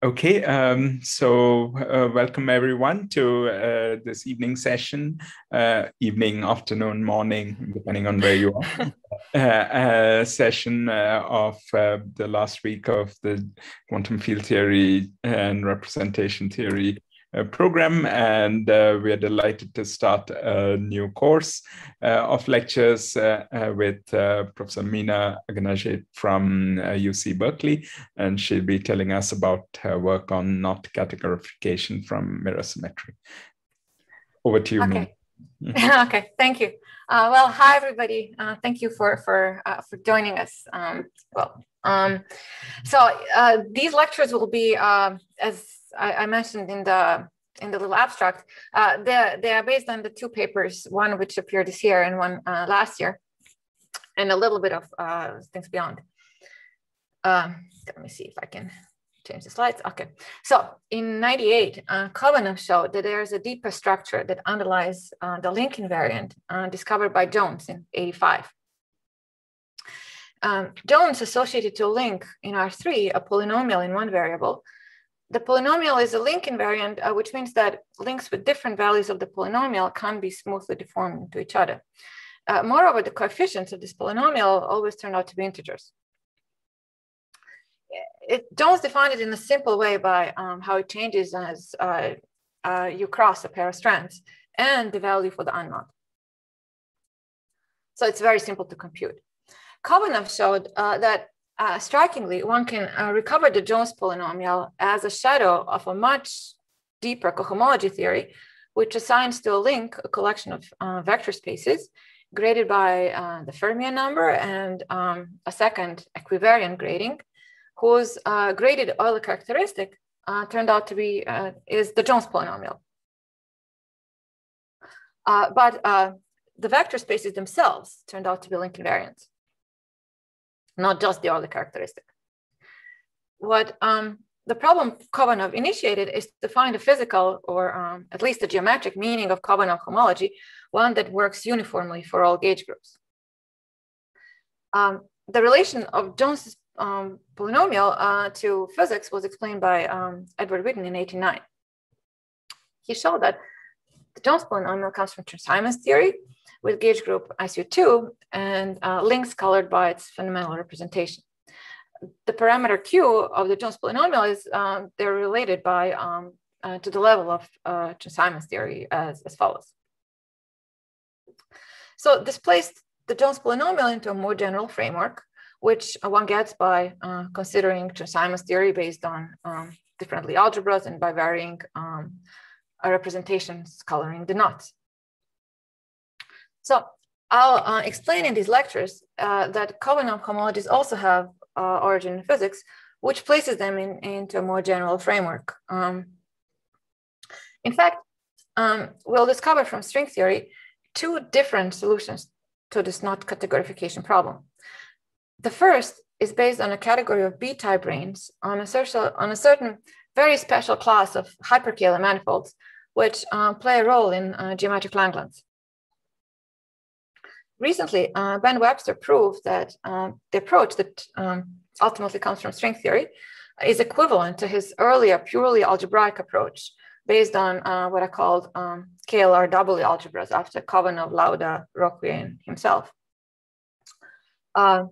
Okay, um, so uh, welcome everyone to uh, this evening session, uh, evening, afternoon, morning, depending on where you are. Uh, uh, session uh, of the last week of the quantum field theory and representation theory program, and uh, we are delighted to start a new course uh, of lectures with Professor Mina Aganagic from UC Berkeley, and she'll be telling us about her work on knot categorification from mirror symmetry. Over to you, okay. okay, thank you. Uh, well, hi everybody. Uh, thank you for for uh, for joining us. Um, well, um, so these lectures will be as I, I mentioned in the in the little abstract, uh, they they are based on the two papers, one which appeared this year and one uh, last year, and a little bit of uh, things beyond. Um, let me see if I can change the slides. Okay, so in 98, uh, showed that there's a deeper structure that underlies uh, the link invariant uh, discovered by Jones in 85. Um, Jones associated to a link in R3 a polynomial in one variable the polynomial is a link invariant, uh, which means that links with different values of the polynomial can be smoothly deformed into each other. Uh, moreover, the coefficients of this polynomial always turn out to be integers. It, Jones defined it in a simple way by um, how it changes as uh, uh you cross a pair of strands and the value for the unknot. So it's very simple to compute. Khovanov showed uh, that uh, strikingly, one can uh, recover the Jones polynomial as a shadow of a much deeper cohomology theory, which assigns to a link a collection of uh, vector spaces graded by uh, the fermion number and um, a second equivariant grading, whose uh, graded Euler characteristic uh, turned out to be is the Jones polynomial. but the vector spaces themselves turned out to be link invariants not just the Euler characteristic. What um, the problem Khovanov initiated is to find a physical or um, at least a geometric meaning of Khovanov homology, one that works uniformly for all gauge groups. Um, the relation of Jones' um, polynomial uh, to physics was explained by um, Edward Witten in 89. He showed that the Jones polynomial comes from Chern-Simons theory, with gauge group ICU2 and uh, links colored by its fundamental representation. The parameter Q of the Jones polynomial is um, they're related by um, uh, to the level of uh, Simons theory as, as follows. So this placed the Jones polynomial into a more general framework, which one gets by uh, considering Simons theory based on um, different Lie algebras and by varying um, representations coloring the knots. So I'll uh, explain in these lectures uh, that Khovanov homologies also have uh, origin in physics, which places them in, into a more general framework. Um, in fact, um, we'll discover from string theory two different solutions to this knot categorification problem. The first is based on a category of B-type branes on a, certain, on a certain very special class of hyperkähler manifolds, which uh, play a role in uh, geometric Langlands. Recently, uh, Ben Webster proved that um, the approach that um, ultimately comes from string theory is equivalent to his earlier purely algebraic approach based on uh, what I called um, KLR algebras after Khovanov, Lauda, Rouquier himself. Uh,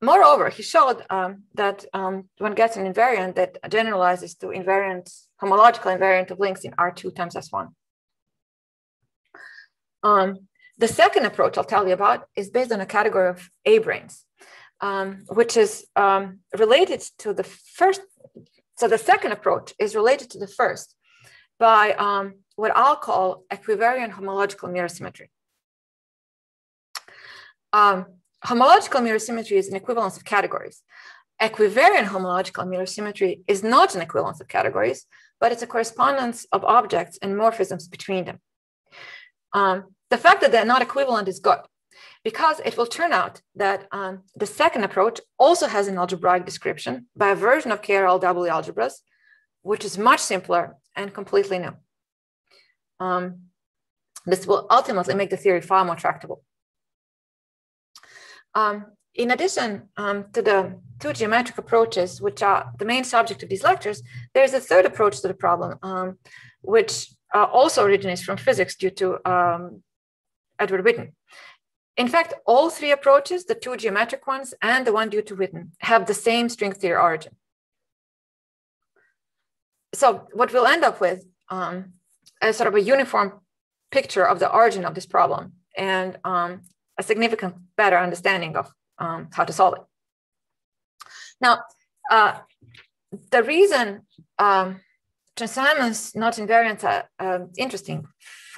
moreover, he showed um, that um, one gets an invariant that generalizes to invariant, homological invariant of links in R2 times S1. Um, the second approach I'll tell you about is based on a category of A-branes, um, which is um, related to the first. So the second approach is related to the first by um, what I'll call equivariant homological mirror symmetry. Um, homological mirror symmetry is an equivalence of categories. Equivariant homological mirror symmetry is not an equivalence of categories, but it's a correspondence of objects and morphisms between them. Um, the fact that they're not equivalent is good because it will turn out that um, the second approach also has an algebraic description by a version of KLRW algebras, which is much simpler and completely new. Um, this will ultimately make the theory far more tractable. Um, in addition um, to the two geometric approaches, which are the main subject of these lectures, there's a third approach to the problem, um, which uh, also originates from physics due to um, Edward Witten. In fact, all three approaches, the two geometric ones and the one due to Witten, have the same string theory origin. So what we'll end up with um, is sort of a uniform picture of the origin of this problem and um, a significant better understanding of um, how to solve it. Now, uh, the reason um, knot invariants are uh, interesting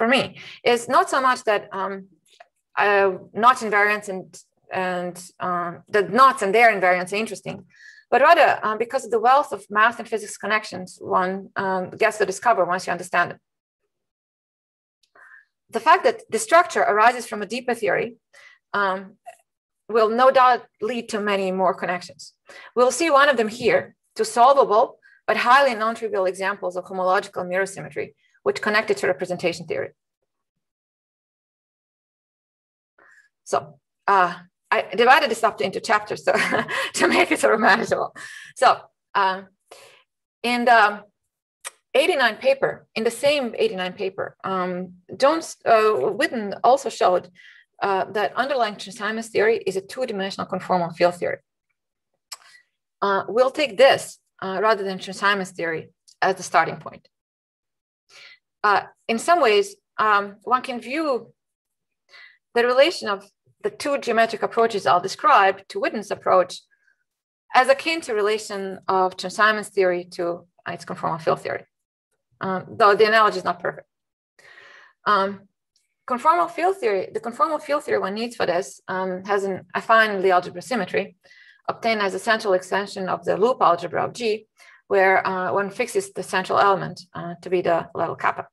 for me is not so much that um, uh, knot invariants and and um, the knots and their invariants are interesting, but rather um, because of the wealth of math and physics connections one um, gets to discover once you understand them. The fact that the structure arises from a deeper theory um, will no doubt lead to many more connections. We'll see one of them here, to solvable but highly non-trivial examples of homological mirror symmetry, which connected to representation theory. So uh, I divided this up into chapters so to make it sort of manageable. So um, in the 89 paper, in the same 89 paper, um, Jones, uh, Witten also showed uh, that underlying Chern-Simons theory is a two-dimensional conformal field theory. Uh, we'll take this uh, rather than Chern-Simons theory as the starting point. Uh, in some ways, um, one can view the relation of the two geometric approaches I'll describe to Witten's approach as akin to relation of Chern-Simons theory to its conformal field theory, um, though the analogy is not perfect. Um, conformal field theory, the conformal field theory one needs for this um, has an affine Lie algebra symmetry obtained as a central extension of the loop algebra of G, where uh, one fixes the central element uh, to be the level kappa.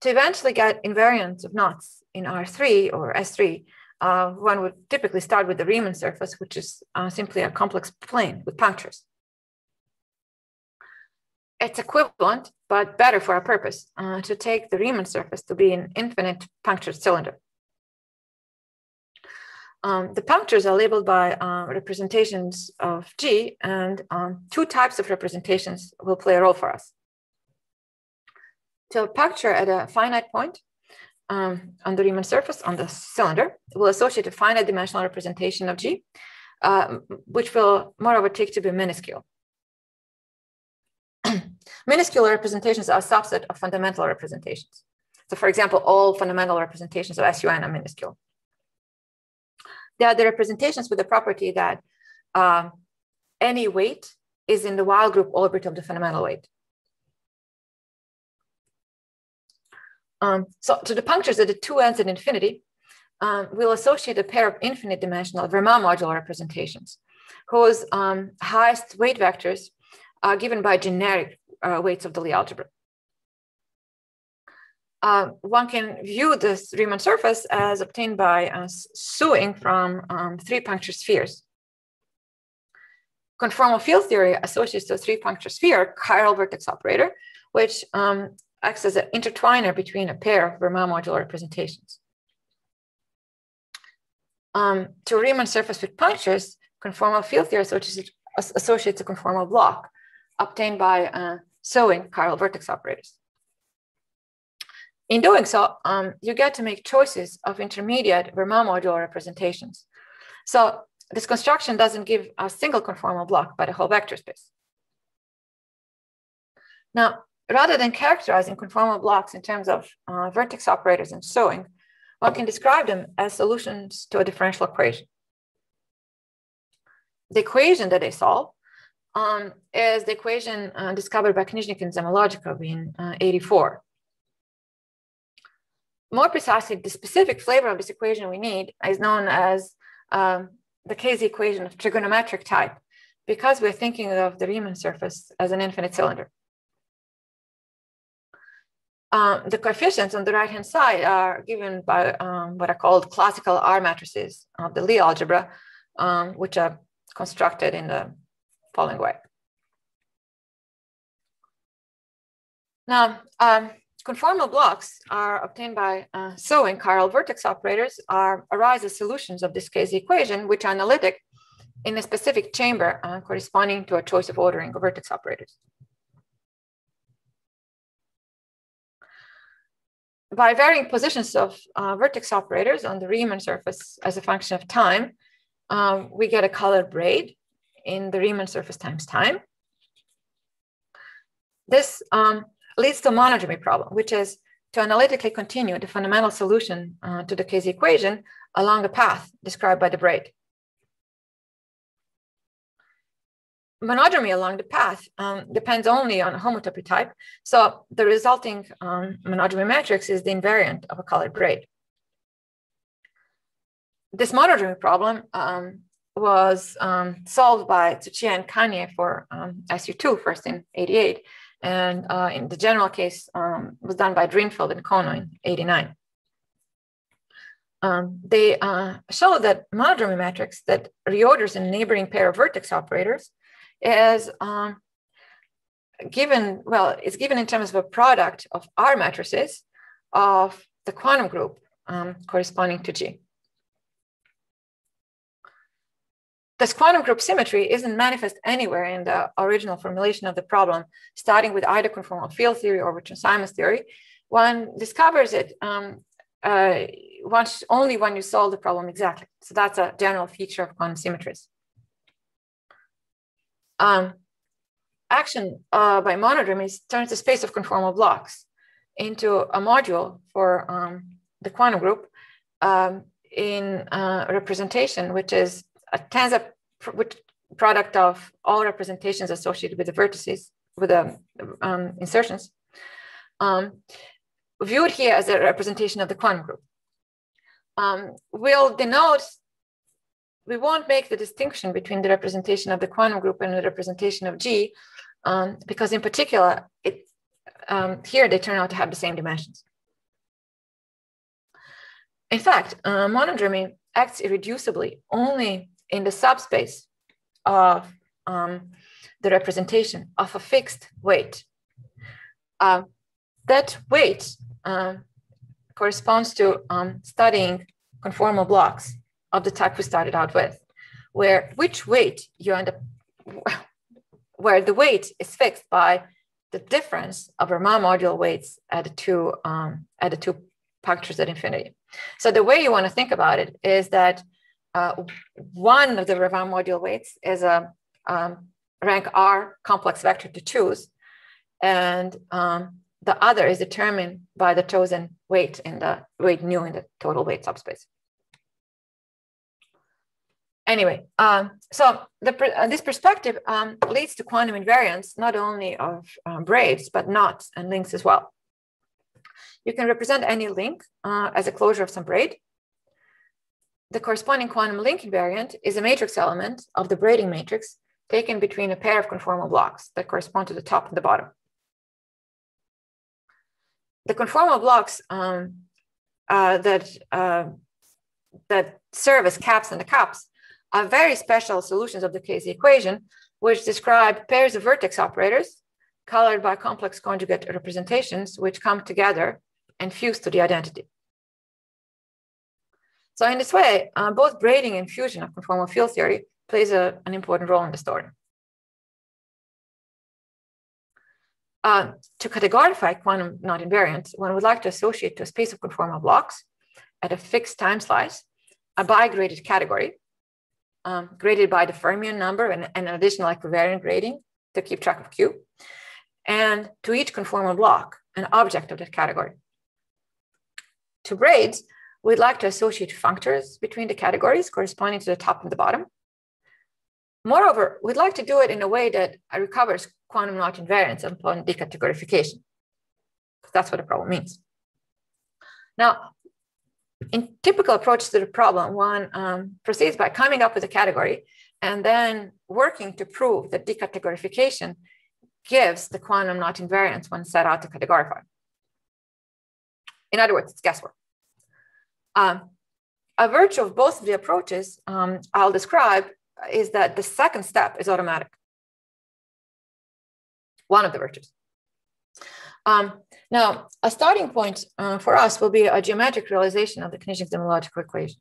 To eventually get invariants of knots in R3 or S3, uh, one would typically start with the Riemann surface, which is uh, simply a complex plane with punctures. It's equivalent, but better for our purpose, uh, to take the Riemann surface to be an infinite punctured cylinder. Um, the punctures are labeled by uh, representations of G, and um, two types of representations will play a role for us. To puncture at a finite point um, on the Riemann surface on the cylinder, we'll associate a finite dimensional representation of G, uh, which will moreover take to be minuscule. minuscule representations are a subset of fundamental representations. So for example, all fundamental representations of SUN are minuscule. They are the representations with the property that um, any weight is in the Weyl group orbit of the fundamental weight. Um, so to the punctures at the two ends at infinity, um, we'll associate a pair of infinite dimensional Verma modular representations whose um, highest weight vectors are given by generic uh, weights of the Lie algebra uh, one can view this Riemann surface as obtained by uh, sewing from um, three puncture spheres. Conformal field theory associates the three puncture sphere chiral vertex operator, which um, acts as an intertwiner between a pair of Verma modular representations. Um, to Riemann surface with punctures, conformal field theory associates, associates a conformal block obtained by uh, sewing chiral vertex operators. In doing so, um, you get to make choices of intermediate Verma modular representations. So this construction doesn't give a single conformal block, but a whole vector space. Now, rather than characterizing conformal blocks in terms of uh, vertex operators and sewing, one can describe them as solutions to a differential equation. The equation that they solve um, is the equation uh, discovered by Knizhnik and Zamolodchikov in uh, 84. More precisely, the specific flavor of this equation we need is known as um, the KZ equation of trigonometric type, because we're thinking of the Riemann surface as an infinite cylinder. Um, the coefficients on the right-hand side are given by um, what are called classical R matrices of the Lie algebra, um, which are constructed in the following way. Now, um, conformal blocks are obtained by uh, sewing chiral vertex operators are arise as solutions of this KZ equation, which are analytic in a specific chamber uh, corresponding to a choice of ordering of vertex operators. By varying positions of uh, vertex operators on the Riemann surface as a function of time, um, we get a colored braid in the Riemann surface times time. This um, leads to a monodromy problem, which is to analytically continue the fundamental solution uh, to the KZ equation along a path described by the braid. monodromy along the path um, depends only on a homotopy type. So the resulting um, monodromy matrix is the invariant of a colored braid. This monodromy problem um, was um, solved by Tsuchiya and Kanie for um, SU2 first in 88. And uh, in the general case um, was done by Drinfeld and Kohno in 89. they uh, show that monodromy matrix that reorders a neighboring pair of vertex operators is um, given, well, it's given in terms of a product of R matrices of the quantum group um, corresponding to G. This quantum group symmetry isn't manifest anywhere in the original formulation of the problem, starting with either conformal field theory or with Simons theory. One discovers it um, uh, once, only when you solve the problem exactly. So that's a general feature of quantum symmetries um, action uh, by monodromies turns the space of conformal blocks into a module for um, the quantum group um, in uh, representation, which is a tensor product of all representations associated with the vertices, with the um, insertions, um, viewed here as a representation of the quantum group. Um, will denote we won't make the distinction between the representation of the quantum group and the representation of G, um, because in particular, it, um, here they turn out to have the same dimensions. In fact, uh, monodromy acts irreducibly only in the subspace of um, the representation of a fixed weight. Uh, that weight uh, corresponds to um, studying conformal blocks of the type we started out with, where which weight you end up, where the weight is fixed by the difference of Verma module weights at the two um, at the two punctures at infinity. So the way you want to think about it is that uh, one of the Verma module weights is a um, rank R complex vector to choose, and um, the other is determined by the chosen weight in the weight nu in the total weight subspace anyway, um, so the, uh, this perspective um, leads to quantum invariance, not only of um, braids, but knots and links as well. You can represent any link uh, as a closure of some braid. The corresponding quantum link invariant is a matrix element of the braiding matrix taken between a pair of conformal blocks that correspond to the top and the bottom. The conformal blocks um, uh, that, uh, that serve as caps and the cups are very special solutions of the KZ equation, which describe pairs of vertex operators colored by complex conjugate representations, which come together and fuse to the identity. So in this way, uh, both braiding and fusion of conformal field theory plays a, an important role in the story. Uh, to categorify quantum knot invariants, one would like to associate to a space of conformal blocks at a fixed time slice a bigraded category um, graded by the fermion number and, and an additional equivariant grading to keep track of Q. And to each conformal block, an object of that category. To braids, we'd like to associate functors between the categories corresponding to the top and the bottom. Moreover, we'd like to do it in a way that recovers quantum knot invariance upon decategorification. That's what the problem means. Now, in typical approach to the problem, one um, proceeds by coming up with a category and then working to prove that decategorification gives the quantum knot invariance when set out to categorify. In other words, it's guesswork. Um, a virtue of both of the approaches um, I'll describe is that the second step is automatic. One of the virtues. Um, now, a starting point uh, for us will be a geometric realization of the Knizhnik-Zamolodchikov equation.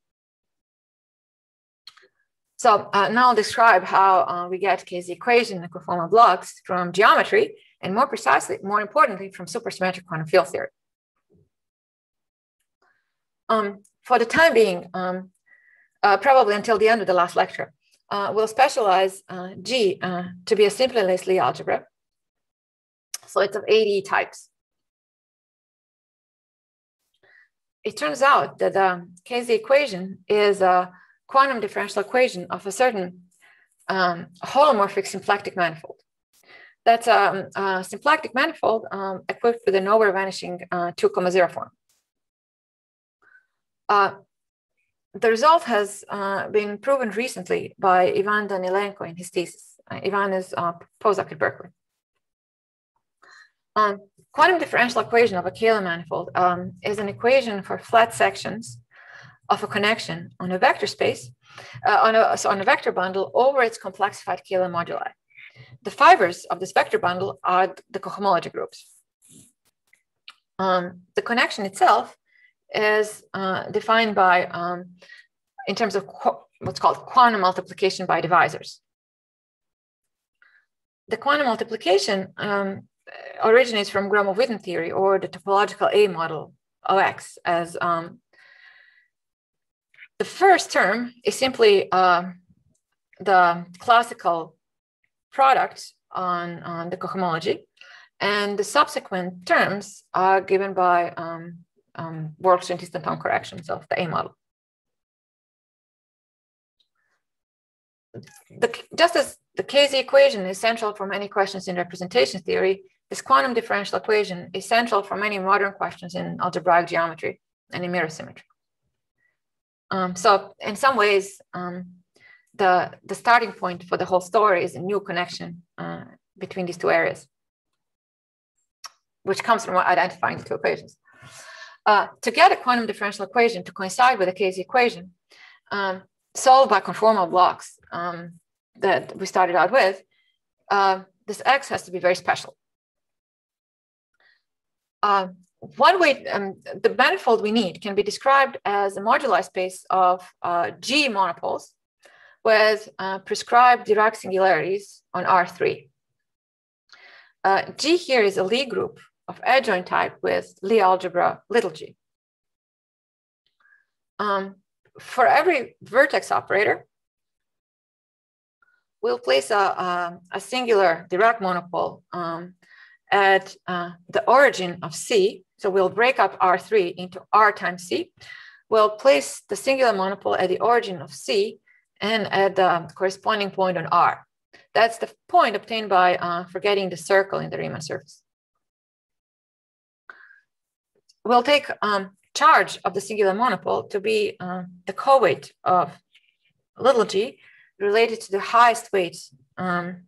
So uh, now I'll describe how uh, we get KZ equation in conformal blocks from geometry, and more precisely, more importantly, from supersymmetric quantum field theory. Um, for the time being, um, uh, probably until the end of the last lecture, uh, we'll specialize uh, G uh, to be a simply Lie algebra. So it's of ADE types. It turns out that the KZ equation is a quantum differential equation of a certain um, holomorphic symplectic manifold. That's a, a symplectic manifold um, equipped with a nowhere vanishing uh, 2,0 form. Uh, the result has uh, been proven recently by Ivan Danilenko in his thesis. Uh, Ivan is a postdoc at Berkeley. Um, quantum differential equation of a Kähler manifold um, is an equation for flat sections of a connection on a vector space, uh, on, a, so on a vector bundle over its complexified Kähler moduli. The fibers of this vector bundle are the cohomology groups. Um, the connection itself is uh, defined by, um, in terms of what's called quantum multiplication by divisors. The quantum multiplication um, originates from Gromov-Witten theory or the topological A model OX as um, the first term is simply uh, the classical product on, on the cohomology, and the subsequent terms are given by um, um, works in instant corrections of the A model. The, just as the KZ equation is central for many questions in representation theory, this quantum differential equation is central for many modern questions in algebraic geometry and in mirror symmetry. Um, so in some ways, um, the, the starting point for the whole story is a new connection uh, between these two areas, which comes from identifying the two equations. Uh, to get a quantum differential equation to coincide with the KZ equation, um, solved by conformal blocks um, that we started out with, uh, this X has to be very special. Uh, one way, um, the manifold we need can be described as a moduli space of uh, G monopoles with uh, prescribed Dirac singularities on R3. Uh, G here is a Lie group of adjoint type with Lie algebra little g. Um, for every vertex operator, we'll place a, a, a singular Dirac monopole um, at uh, the origin of C. So we'll break up R3 into R times C. We'll place the singular monopole at the origin of C and at the corresponding point on R. That's the point obtained by uh, forgetting the circle in the Riemann surface we'll take um, charge of the singular monopole to be uh, the co-weight of little g related to the highest weight um,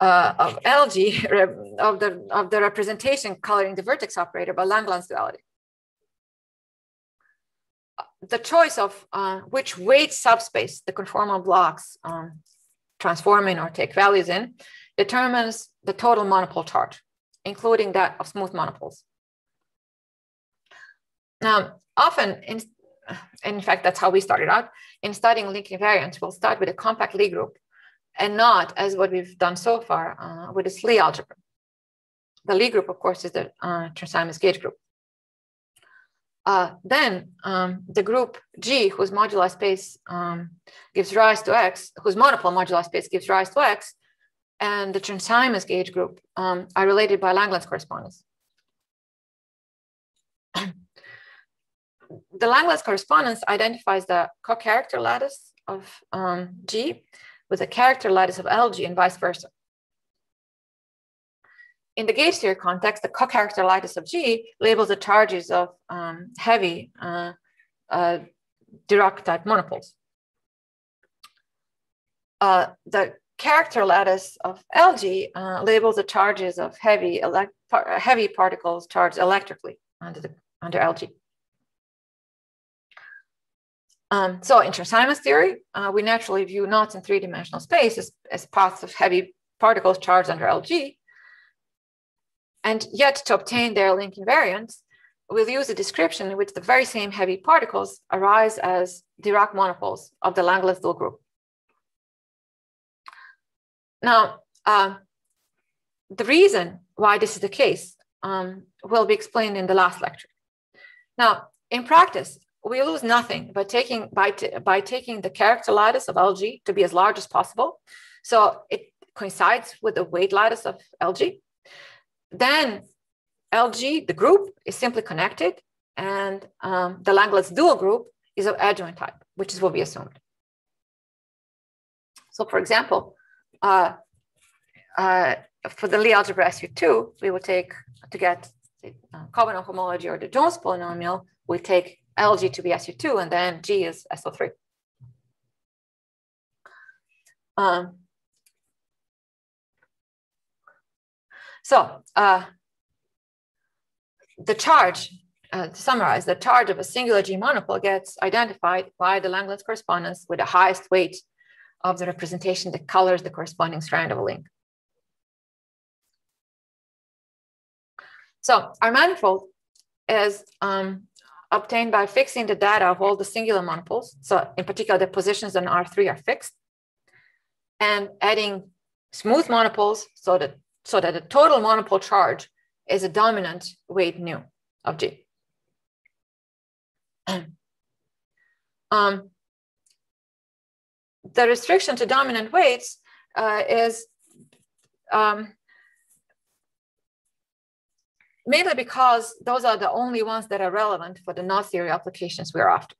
uh, of LG of the, of the representation coloring the vertex operator by Langlands duality. The choice of uh, which weight subspace the conformal blocks um, transform in or take values in determines the total monopole charge, including that of smooth monopoles. Now, often, in, in fact, that's how we started out. In studying link invariants, we'll start with a compact Lie group and not as what we've done so far uh, with this Lie algebra. The Lie group, of course, is the uh, gauge group. Uh, then um, the group G, whose moduli space um, gives rise to X, whose monopole moduli space gives rise to X, and the Chern-Simons gauge group um, are related by Langlands correspondence. The Langlands correspondence identifies the co-character lattice of um, G with the character lattice of LG and vice versa. In the gauge theory context, the co-character lattice of G labels the charges of um, heavy uh, uh, Dirac type monopoles. Uh, the character lattice of LG uh, labels the charges of heavy, heavy particles charged electrically under, the, under LG. Um, so in Chern-Simons theory, uh, we naturally view knots in three-dimensional space as, as paths of heavy particles charged under LG. and yet to obtain their link invariance, we'll use a description in which the very same heavy particles arise as Dirac monopoles of the Langlands group. Now, uh, the reason why this is the case um, will be explained in the last lecture. Now, in practice, we lose nothing by taking by, by taking the character lattice of LG to be as large as possible. So it coincides with the weight lattice of LG. Then LG, the group, is simply connected, and um, the Langlands dual group is of adjoint type, which is what we assumed. So for example, uh, uh, for the Lie algebra SU2, we would take, to get the uh, homology or the Jones polynomial, we take LG to be SU2, and then G is SO3. Um, so uh, the charge, uh, to summarize, the charge of a singular G monopole gets identified by the Langlands correspondence with the highest weight of the representation that colors the corresponding strand of a link. So our manifold is um, obtained by fixing the data of all the singular monopoles. So in particular, the positions on R3 are fixed and adding smooth monopoles so that, so that the total monopole charge is a dominant weight nu of G. um, the restriction to dominant weights uh, is um, mainly because those are the only ones that are relevant for the knot theory applications we're after.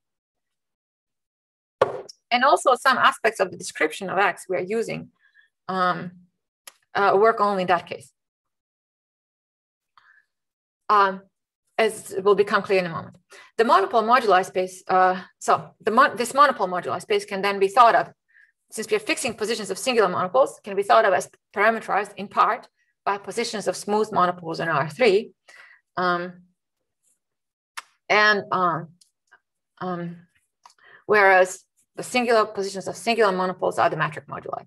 And also some aspects of the description of X we're using um, uh, work only in that case. Um, as will become clear in a moment. The monopole moduli space, uh, so the mon this monopole moduli space can then be thought of, since we are fixing positions of singular monopoles, can be thought of as parameterized in part positions of smooth monopoles in R3. Um, and um, um, whereas the singular positions of singular monopoles are the metric moduli.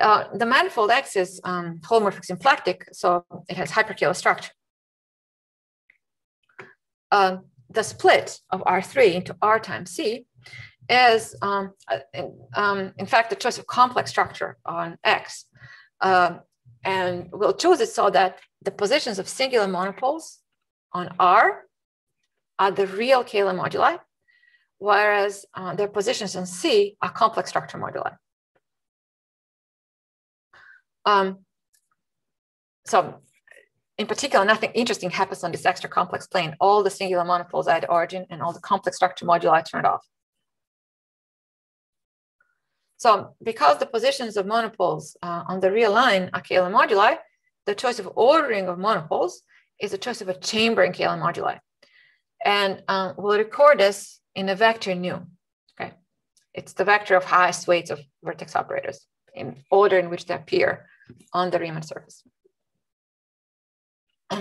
Uh, the manifold X is um, holomorphic symplectic, so it has hyperkähler structure. Uh, the split of R3 into R times C is, um, uh, um, in, fact, the choice of complex structure on X. Um, and we'll choose it so that the positions of singular monopoles on R are the real Kähler moduli, whereas uh, their positions on C are complex structure moduli. Um, so in particular, nothing interesting happens on this extra complex plane. All the singular monopoles are at origin and all the complex structure moduli turned off. So because the positions of monopoles uh, on the real line are Kähler moduli, the choice of ordering of monopoles is a choice of a chambering Kähler moduli. And uh, we'll record this in a vector nu. Okay, It's the vector of highest weights of vertex operators in order in which they appear on the Riemann surface.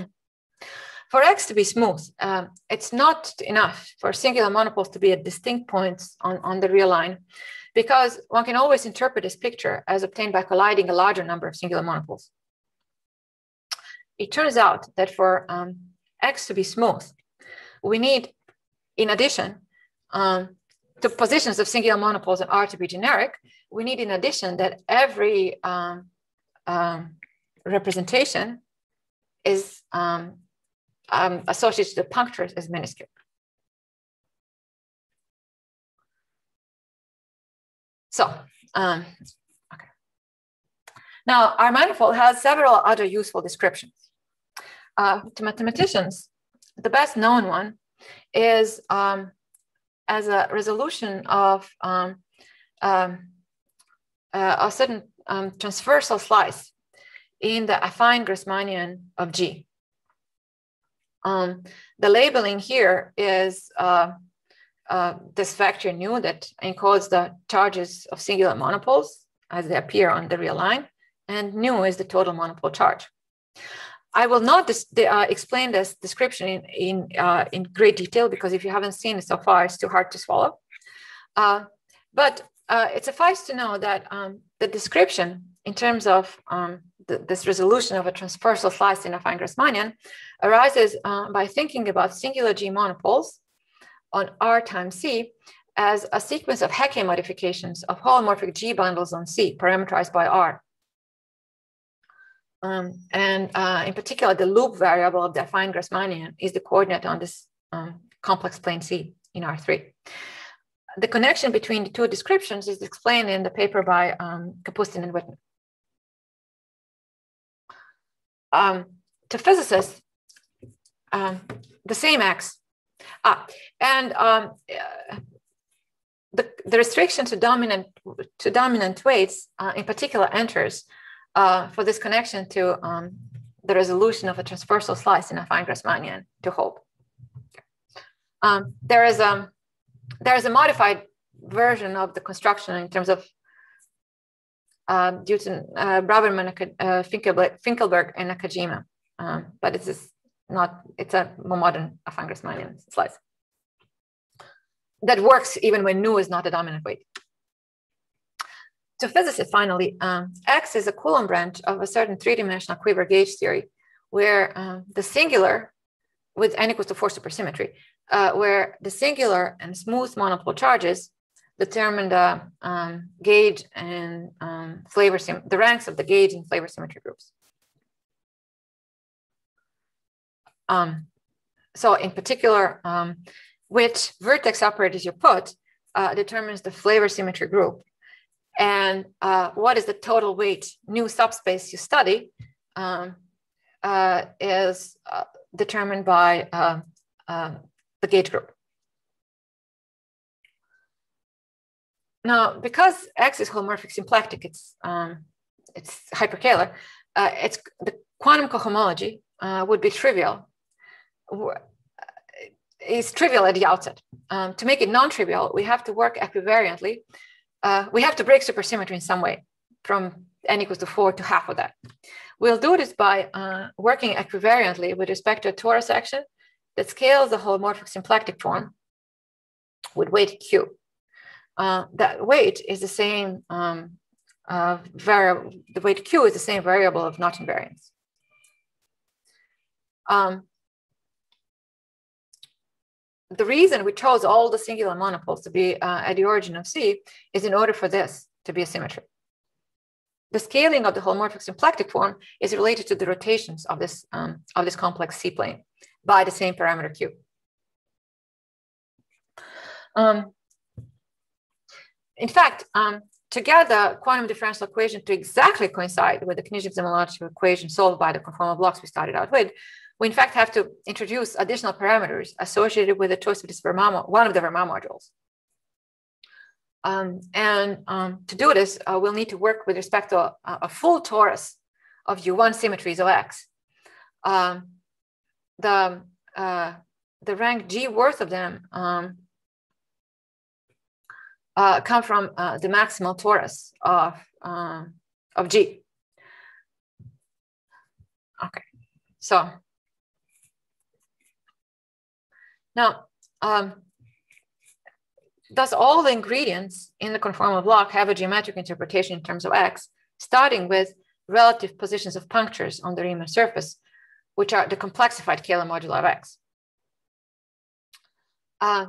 For X to be smooth, um, it's not enough for singular monopoles to be at distinct points on, on the real line because one can always interpret this picture as obtained by colliding a larger number of singular monopoles. It turns out that for um, X to be smooth, we need, in addition um, to positions of singular monopoles and R to be generic, we need in addition that every um, um representation is um, um, associated to the punctures as minuscule. So, um, okay. Now, our manifold has several other useful descriptions. Uh, to mathematicians, the best known one is um, as a resolution of um, um, uh, a certain um, transversal slice in the affine Grassmannian of G. Um, the labeling here is uh, uh, this vector nu that encodes the charges of singular monopoles as they appear on the real line, and nu is the total monopole charge. I will not uh, explain this description in, in, uh, in great detail because if you haven't seen it so far, it's too hard to swallow. Uh, but uh, it suffices to know that um, the description in terms of um, th this resolution of a transversal slice in affine Grassmannian arises uh, by thinking about singular G monopoles on R times C as a sequence of Hecke modifications of holomorphic G bundles on C parameterized by R. Um, and uh, in particular, the loop variable of the affine Grassmannian is the coordinate on this um, complex plane C in R3 the connection between the two descriptions is explained in the paper by um, Kapustin and Witten. Um, to physicists, um, the same X. Ah, and um, the, the restriction to dominant to dominant weights uh, in particular enters uh, for this connection to um, the resolution of a transversal slice in affine Grassmannian to hope. Um, there is a um, there's a modified version of the construction in terms of uh, uh, Braverman, uh, Finkelberg, Finkelberg, and Nakajima. Um, but it's not, it's a more modern affine Grassmannian slice that works even when nu is not a dominant weight. To physicists, finally, um, X is a Coulomb branch of a certain three-dimensional quiver gauge theory, where um, the singular with n equals to four supersymmetry uh, where the singular and smooth monopole charges determine the um, gauge and um, flavor the ranks of the gauge and flavor symmetry groups. Um, so in particular, um, which vertex operators you put uh, determines the flavor symmetry group. And uh, what is the total weight new subspace you study um, uh, is uh, determined by uh, um, the gauge group. Now, because X is holomorphic symplectic, it's um, it's hyperkähler. Uh, it's the quantum cohomology would be trivial. Is trivial at the outset. Um, to make it non-trivial, we have to work equivariantly. Uh, we have to break supersymmetry in some way, from n equals to four to half of that. We'll do this by uh, working equivariantly with respect to a torus action that scales the holomorphic symplectic form with weight q. Uh, that weight is the same um, uh, variable, the weight q is the same variable of knot invariance. Um, the reason we chose all the singular monopoles to be uh, at the origin of C is in order for this to be a symmetry. The scaling of the holomorphic symplectic form is related to the rotations of this, um, of this complex C plane by the same parameter q. Um, in fact, um, to get the quantum differential equation to exactly coincide with the Knizhnik-Zamolodchikov equation solved by the conformal blocks we started out with, we in fact have to introduce additional parameters associated with the choice of this Verma, one of the Verma modules. Um, and um, to do this, uh, we'll need to work with respect to a, a, full torus of U1 symmetries of X. Um, the uh, the rank G worth of them um, uh, come from uh, the maximal torus of uh, of G. Okay, so now um, does all the ingredients in the conformal block have a geometric interpretation in terms of X, starting with relative positions of punctures on the Riemann surface which are the complexified Kähler moduli of X. Uh,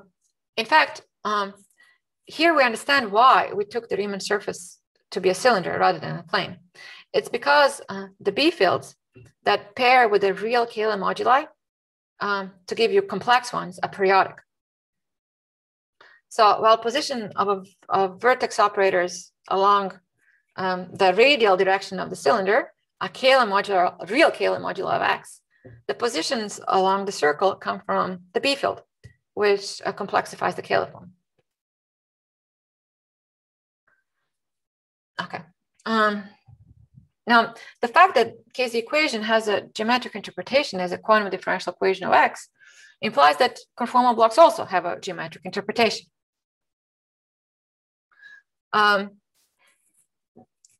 in fact, um, here we understand why we took the Riemann surface to be a cylinder rather than a plane. It's because uh, the B fields that pair with the real Kähler moduli um, to give you complex ones a periodic. So while position of, of vertex operators along um, the radial direction of the cylinder a Kähler modular, a real Kähler modular of X, the positions along the circle come from the B field, which uh, complexifies the Kähler form. Okay. Um, now, the fact that K's equation has a geometric interpretation as a quantum differential equation of X implies that conformal blocks also have a geometric interpretation. Um,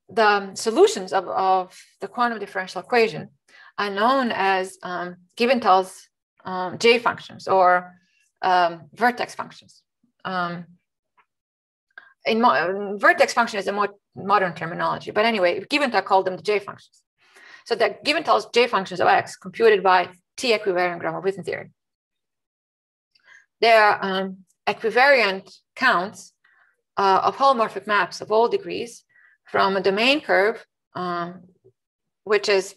the solutions of, of the quantum differential equation are known as um, Givental's um, J functions or um, vertex functions. Um, in vertex function is a more modern terminology, but anyway, Givental called them the J functions. So that Givental's J functions of X computed by T equivariant Gromov-Witten theory. There are um, equivariant counts uh, of holomorphic maps of all degrees from a domain curve, um, which is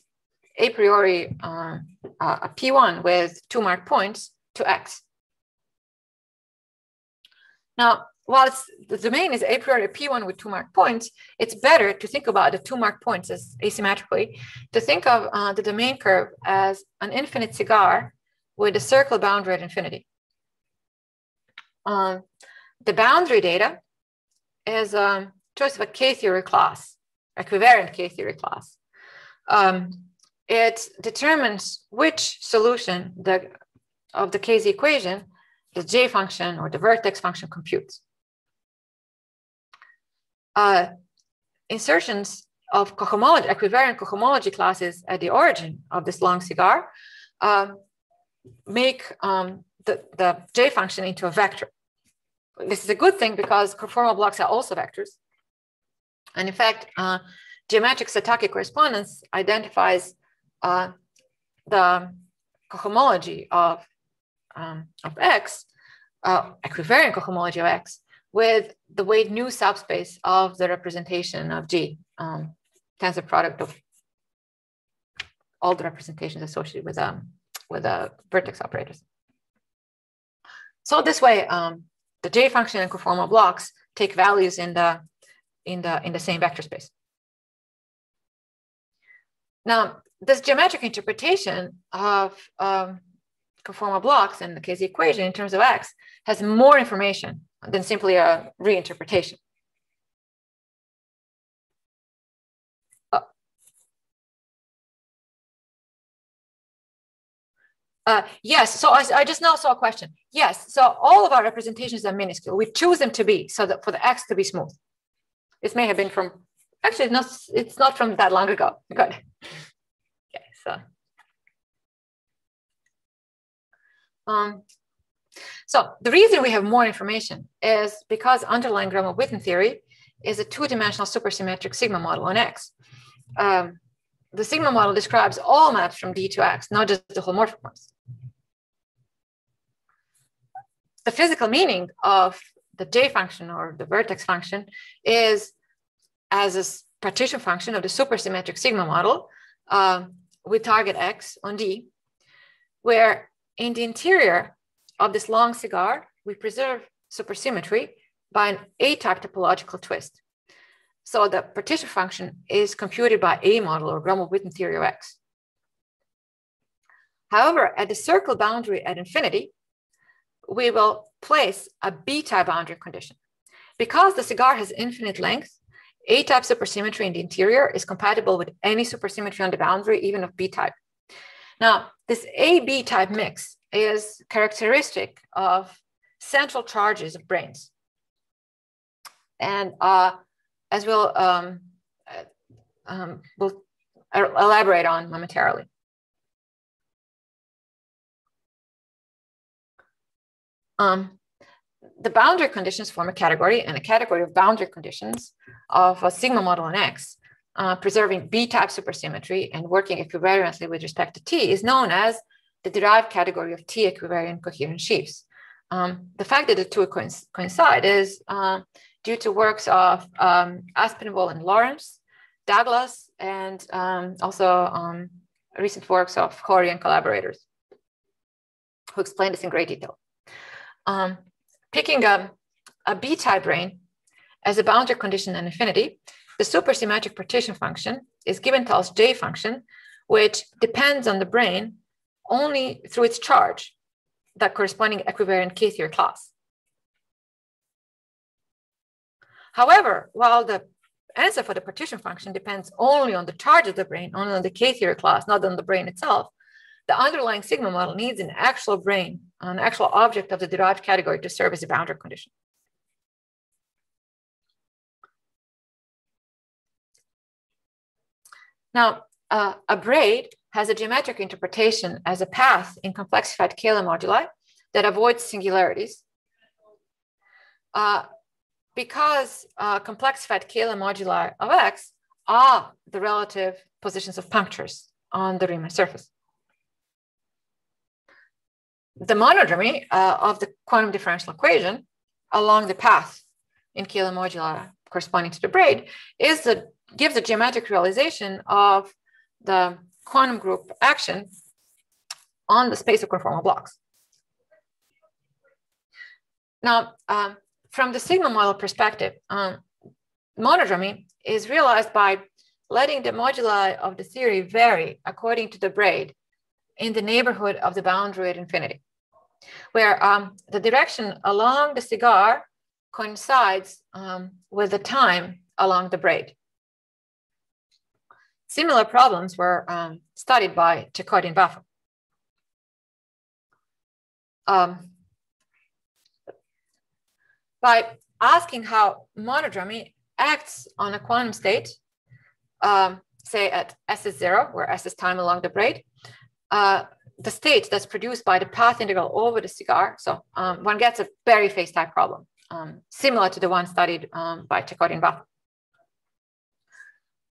a priori uh, a P1 with two marked points to X. Now, while the domain is a priori a P1 with two marked points, it's better to think about the two marked points as asymmetrically, to think of uh, the domain curve as an infinite cigar with a circle boundary at infinity. Um, the boundary data is a choice of a K-theory class, equivariant K-theory class. Um, it determines which solution the, of the KZ equation the J function or the vertex function computes. Uh, insertions of cohomology, equivariant cohomology classes at the origin of this long cigar um, make um, the, the J function into a vector. This is a good thing because conformal blocks are also vectors. And in fact, uh, geometric Satake correspondence identifies uh, the cohomology of, um, of X, uh, equivariant cohomology of X, with the weight mu subspace of the representation of G, um, tensor product of all the representations associated with, um, with uh, vertex operators. So this way, um, the J function and conformal blocks take values in the, in the, in the same vector space. Now, this geometric interpretation of um, conformal blocks in the KZ equation in terms of X has more information than simply a reinterpretation. Uh, uh, yes, so I, I, just now saw a question. Yes, so all of our representations are minuscule. We choose them to be so that for the X to be smooth. This may have been from, actually, it's not, it's not from that long ago. Good. Okay, so. Um, so the reason we have more information is because underlying Gromov-Witten theory is a two-dimensional supersymmetric sigma model on X. Um, the sigma model describes all maps from D to X, not just the holomorphic ones. The physical meaning of the J function or the vertex function is as a partition function of the supersymmetric sigma model um, with target X on D, where in the interior of this long cigar, we preserve supersymmetry by an A-type topological twist. So the partition function is computed by A model or Gromov-Witten theory of X. However, at the circle boundary at infinity, we will place a B-type boundary condition. Because the cigar has infinite length, A-type supersymmetry in the interior is compatible with any supersymmetry on the boundary, even of B-type. Now, this A-B type mix is characteristic of central charges of branes. And uh, as we'll, um, uh, um, we'll elaborate on momentarily. Um, the boundary conditions form a category and a category of boundary conditions of a sigma model on X, uh, preserving B-type supersymmetry and working equivariantly with respect to T is known as the derived category of T equivariant coherent sheaves. Um, the fact that the two coincide is uh, due to works of um, Aspinwall and Lawrence, Douglas, and um, also um, recent works of Hori and collaborators who explain this in great detail. Um, picking a, a B-type brane as a boundary condition and infinity, the supersymmetric partition function is Givental's J function, which depends on the brane only through its charge, that corresponding equivariant K-theory class. However, while the answer for the partition function depends only on the charge of the brane, only on the K-theory class, not on the brane itself, the underlying sigma model needs an actual brane, an actual object of the derived category to serve as a boundary condition. Now, uh, a braid has a geometric interpretation as a path in complexified Kähler moduli that avoids singularities. Uh, because uh, complexified Kähler moduli of X are the relative positions of punctures on the Riemann surface. The monodromy uh, of the quantum differential equation along the path in Kähler moduli corresponding to the braid is the gives a geometric realization of the quantum group action on the space of conformal blocks. Now, um, from the sigma model perspective, um, monodromy is realized by letting the moduli of the theory vary according to the braid in the neighborhood of the boundary at infinity, where um, the direction along the cigar coincides um, with the time along the braid. Similar problems were um, studied by Cecotti and Vafa. Um, by asking how monodromy acts on a quantum state, um, say at S is zero, where S is time along the braid, uh, the state that's produced by the path integral over the cigar. So um, one gets a Berry phase type problem, um, similar to the one studied um, by Cecotti and Vafa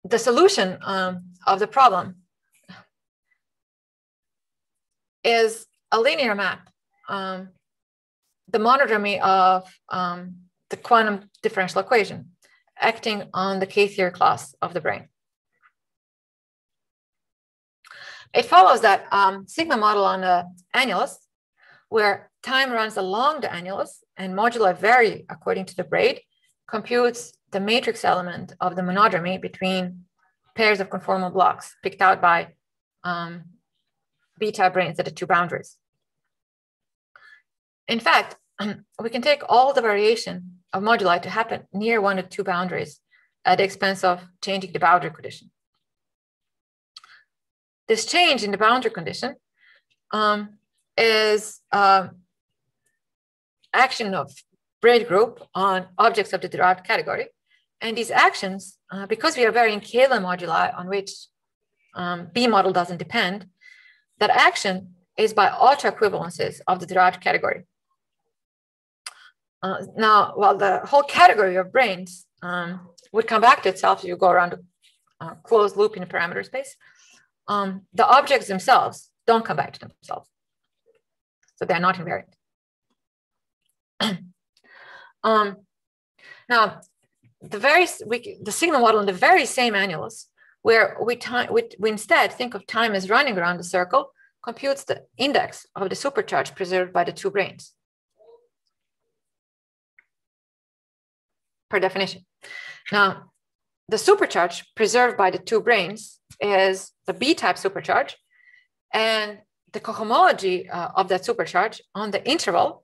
the solution um, of the problem is a linear map, um, the monodromy of um, the quantum differential equation acting on the K-theory class of the brane. It follows that um, sigma model on the annulus, where time runs along the annulus and moduli vary according to the braid, computes the matrix element of the monodromy between pairs of conformal blocks picked out by um, beta branes at the two boundaries. In fact, we can take all the variation of moduli to happen near one of two boundaries at the expense of changing the boundary condition. This change in the boundary condition um, is uh, action of braid group on objects of the derived category and these actions, uh, because we are varying Kähler moduli on which um, B model doesn't depend, that action is by autoequivalences of the derived category. Uh, now, while the whole category of branes um, would come back to itself if you go around a uh, closed loop in a parameter space, um, the objects themselves don't come back to themselves. So they're not invariant. um, now, the very we, the sigma model in the very same annulus, where we time we, we instead think of time as running around the circle, computes the index of the supercharge preserved by the two branes. Per definition. Now, the supercharge preserved by the two branes is the B-type supercharge, and the cohomology uh, of that supercharge on the interval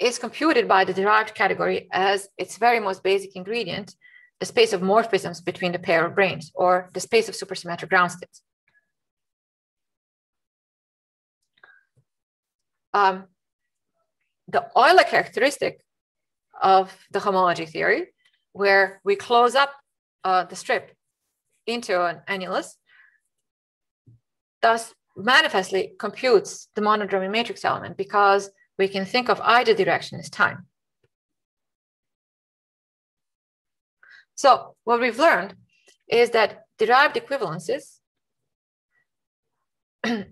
is computed by the derived category as its very most basic ingredient, the space of morphisms between the pair of branes, or the space of supersymmetric ground states. Um, the Euler characteristic of the homology theory, where we close up uh, the strip into an annulus, thus manifestly computes the monodromy matrix element because we can think of either direction as time. So what we've learned is that derived equivalences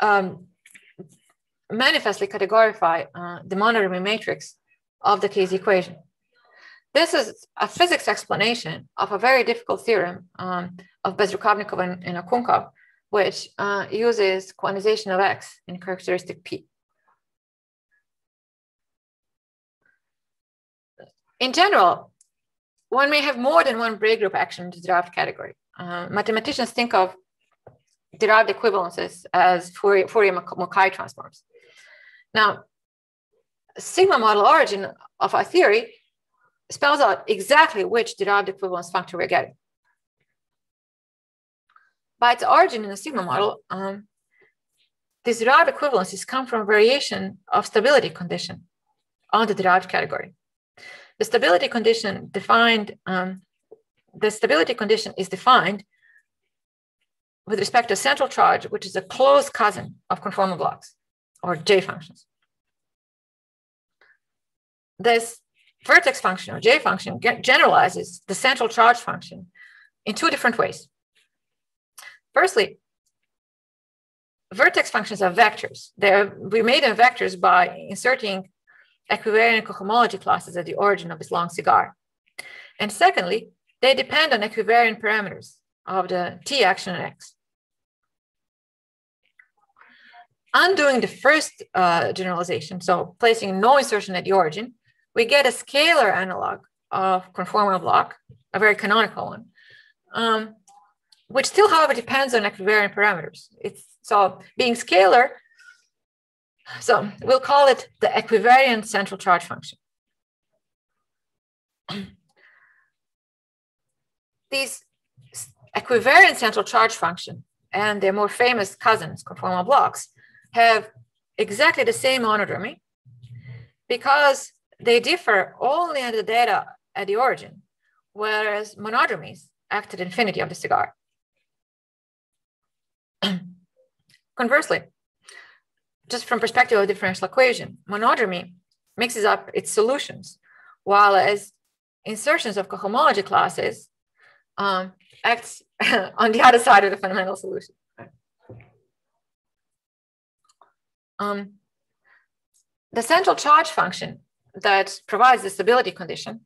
um, manifestly categorify uh, the monodromy matrix of the KZ equation. This is a physics explanation of a very difficult theorem um, of Bezrukavnikov and, and which uh, uses quantization of X in characteristic P. In general, one may have more than one braid group action in the derived category. Uh, mathematicians think of derived equivalences as Fourier, Fourier Mukai transforms. Now, sigma model origin of our theory spells out exactly which derived equivalence function we're getting. By its origin in the sigma model, um, these derived equivalences come from variation of stability condition on the derived category. The stability condition defined, um, the stability condition is defined with respect to central charge, which is a close cousin of conformal blocks or J functions. This vertex function or J function generalizes the central charge function in two different ways. Firstly, vertex functions are vectors. They're, we made them vectors by inserting equivariant cohomology classes at the origin of this long cigar. And secondly, they depend on equivariant parameters of the T action on X. Undoing the first uh, generalization, so placing no insertion at the origin, we get a scalar analog of conformal block, a very canonical one, um, which still, however, depends on equivariant parameters. It's so being scalar, so we'll call it the equivariant central charge function. These equivariant central charge function and their more famous cousins, conformal blocks, have exactly the same monodromy because they differ only in the data at the origin, whereas monodromies act at infinity of the cigar. Conversely, just from perspective of differential equation, monodromy mixes up its solutions, while as insertions of cohomology classes um, acts on the other side of the fundamental solution. Um, the central charge function that provides the stability condition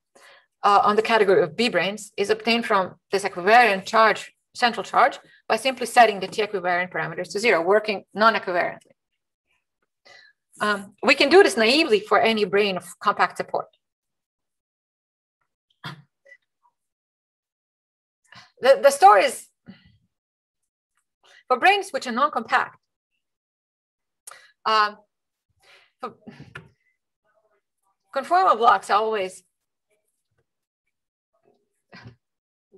uh, on the category of B branes is obtained from this equivariant charge, central charge, by simply setting the T equivariant parameters to zero, working non-equivariantly. Um, we can do this naively for any brane of compact support. The, the story is for branes which are non-compact. Uh, conformal blocks always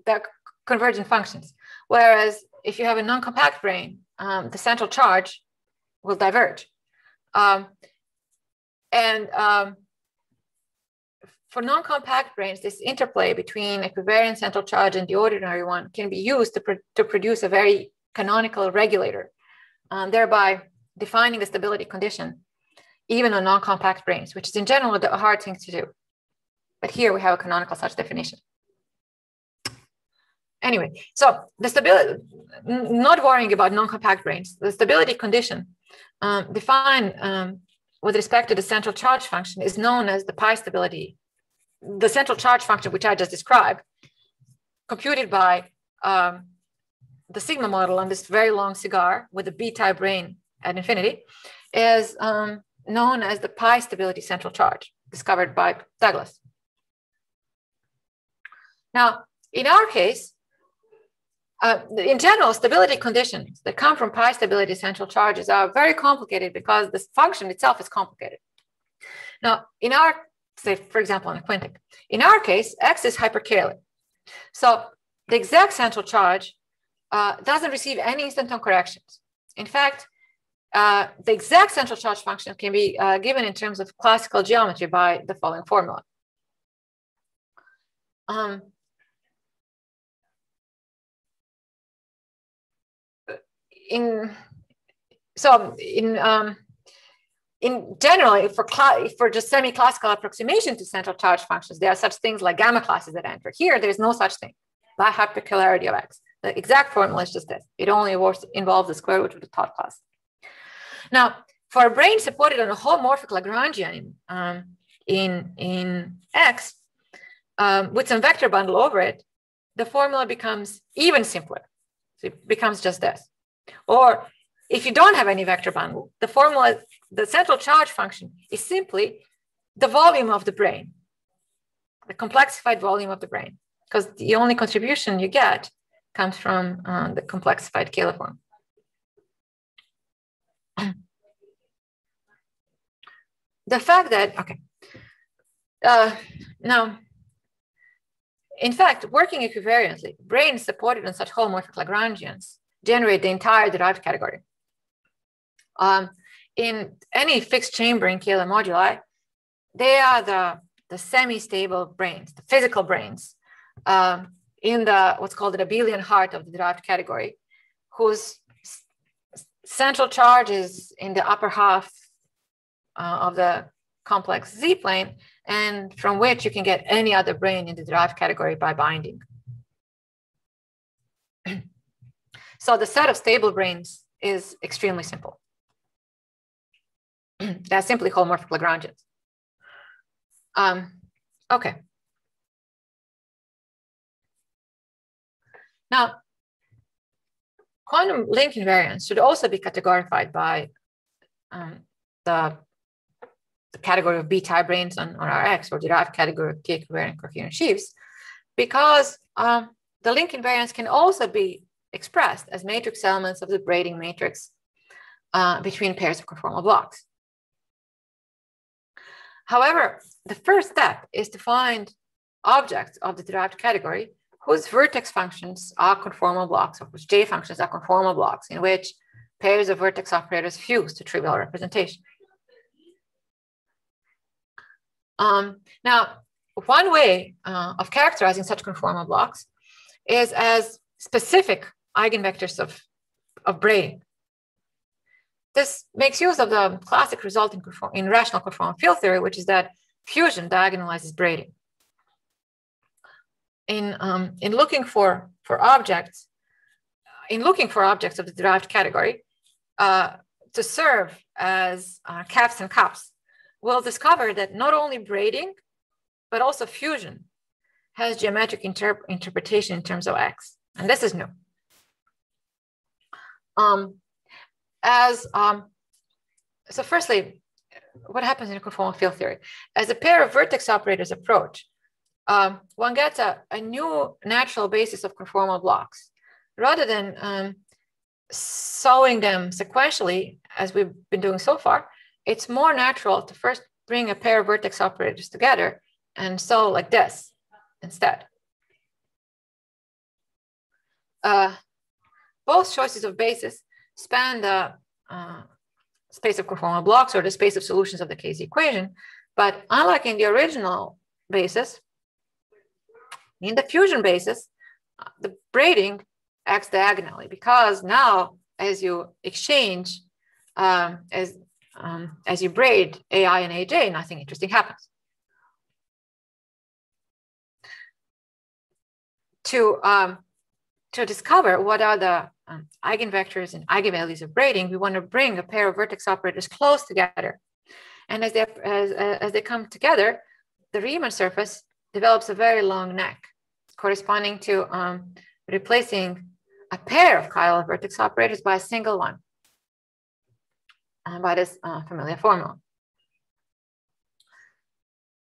they're convergent functions. Whereas if you have a non-compact brane, um, the central charge will diverge. Um, and um, for non-compact branes, this interplay between a equivariant central charge and the ordinary one can be used to, to produce a very canonical regulator, um, thereby defining the stability condition, even on non-compact branes, which is in general a hard thing to do. But here we have a canonical such definition. Anyway, so the stability, not worrying about non-compact branes, the stability condition um, defined um, with respect to the central charge function is known as the pi stability. The central charge function, which I just described, computed by um, the sigma model on this very long cigar with a B-type brane at infinity, is um, known as the pi stability central charge, discovered by Douglas. Now, in our case, uh, in general, stability conditions that come from pi stability central charges are very complicated because the function itself is complicated. Now, in our, say, for example, in a quintic, in our case, x is hyperkähler. So the exact central charge uh, doesn't receive any instanton corrections. In fact, uh, the exact central charge function can be uh, given in terms of classical geometry by the following formula. Um, in so in um, in general, for for just semi-classical approximation to central charge functions, there are such things like gamma classes that enter. Here, there is no such thing by hyperkählerity of x. The exact formula is just this. It only involves the square root of the Todd class. Now, for a brane supported on a holomorphic Lagrangian um, in, in X, um, with some vector bundle over it, the formula becomes even simpler. So it becomes just this. Or if you don't have any vector bundle, the formula, the central charge function is simply the volume of the brane, the complexified volume of the brane, because the only contribution you get comes from uh, the complexified Kähler form. the fact that, okay, uh, now, in fact, working equivariantly, branes supported on such holomorphic Lagrangians generate the entire derived category. Um, in any fixed chamber chambering Kähler moduli, they are the, the semi-stable branes, the physical branes, um, in the what's called the abelian heart of the derived category, whose central charge is in the upper half uh, of the complex z-plane, and from which you can get any other brane in the derived category by binding. so the set of stable branes is extremely simple. That's simply holomorphic Lagrangians. Um, okay. Now, quantum link invariance should also be categorized by um, the, the, category of B-type branes on, on Rx or derived category of K-covariant coherent sheaves, because um, the link invariance can also be expressed as matrix elements of the braiding matrix uh, between pairs of conformal blocks. However, the first step is to find objects of the derived category whose vertex functions are conformal blocks, or whose J functions are conformal blocks, in which pairs of vertex operators fuse to trivial representation. Um, now, one way uh, of characterizing such conformal blocks is as specific eigenvectors of, of braiding. This makes use of the classic result in, conform, in rational conformal field theory, which is that fusion diagonalizes braiding. In, um, in looking for, for objects, in looking for objects of the derived category uh, to serve as uh, caps and cups, we'll discover that not only braiding, but also fusion has geometric inter interpretation in terms of X. And this is new. Um, as um, so firstly, what happens in conformal field theory? As a pair of vertex operators approach, um, one gets a, a, new natural basis of conformal blocks. Rather than um, sewing them sequentially, as we've been doing so far, it's more natural to first bring a pair of vertex operators together and sew like this instead. Uh, both choices of basis span the uh, space of conformal blocks or the space of solutions of the KZ equation. But unlike in the original basis, in the fusion basis, uh, the braiding acts diagonally because now as you exchange, um, as, um, as you braid AI and AJ, nothing interesting happens. To, um, to discover what are the um, eigenvectors and eigenvalues of braiding, we want to bring a pair of vertex operators close together. And as they, as, as they come together, the Riemann surface develops a very long neck corresponding to um, replacing a pair of chiral vertex operators by a single one and by this uh, familiar formula.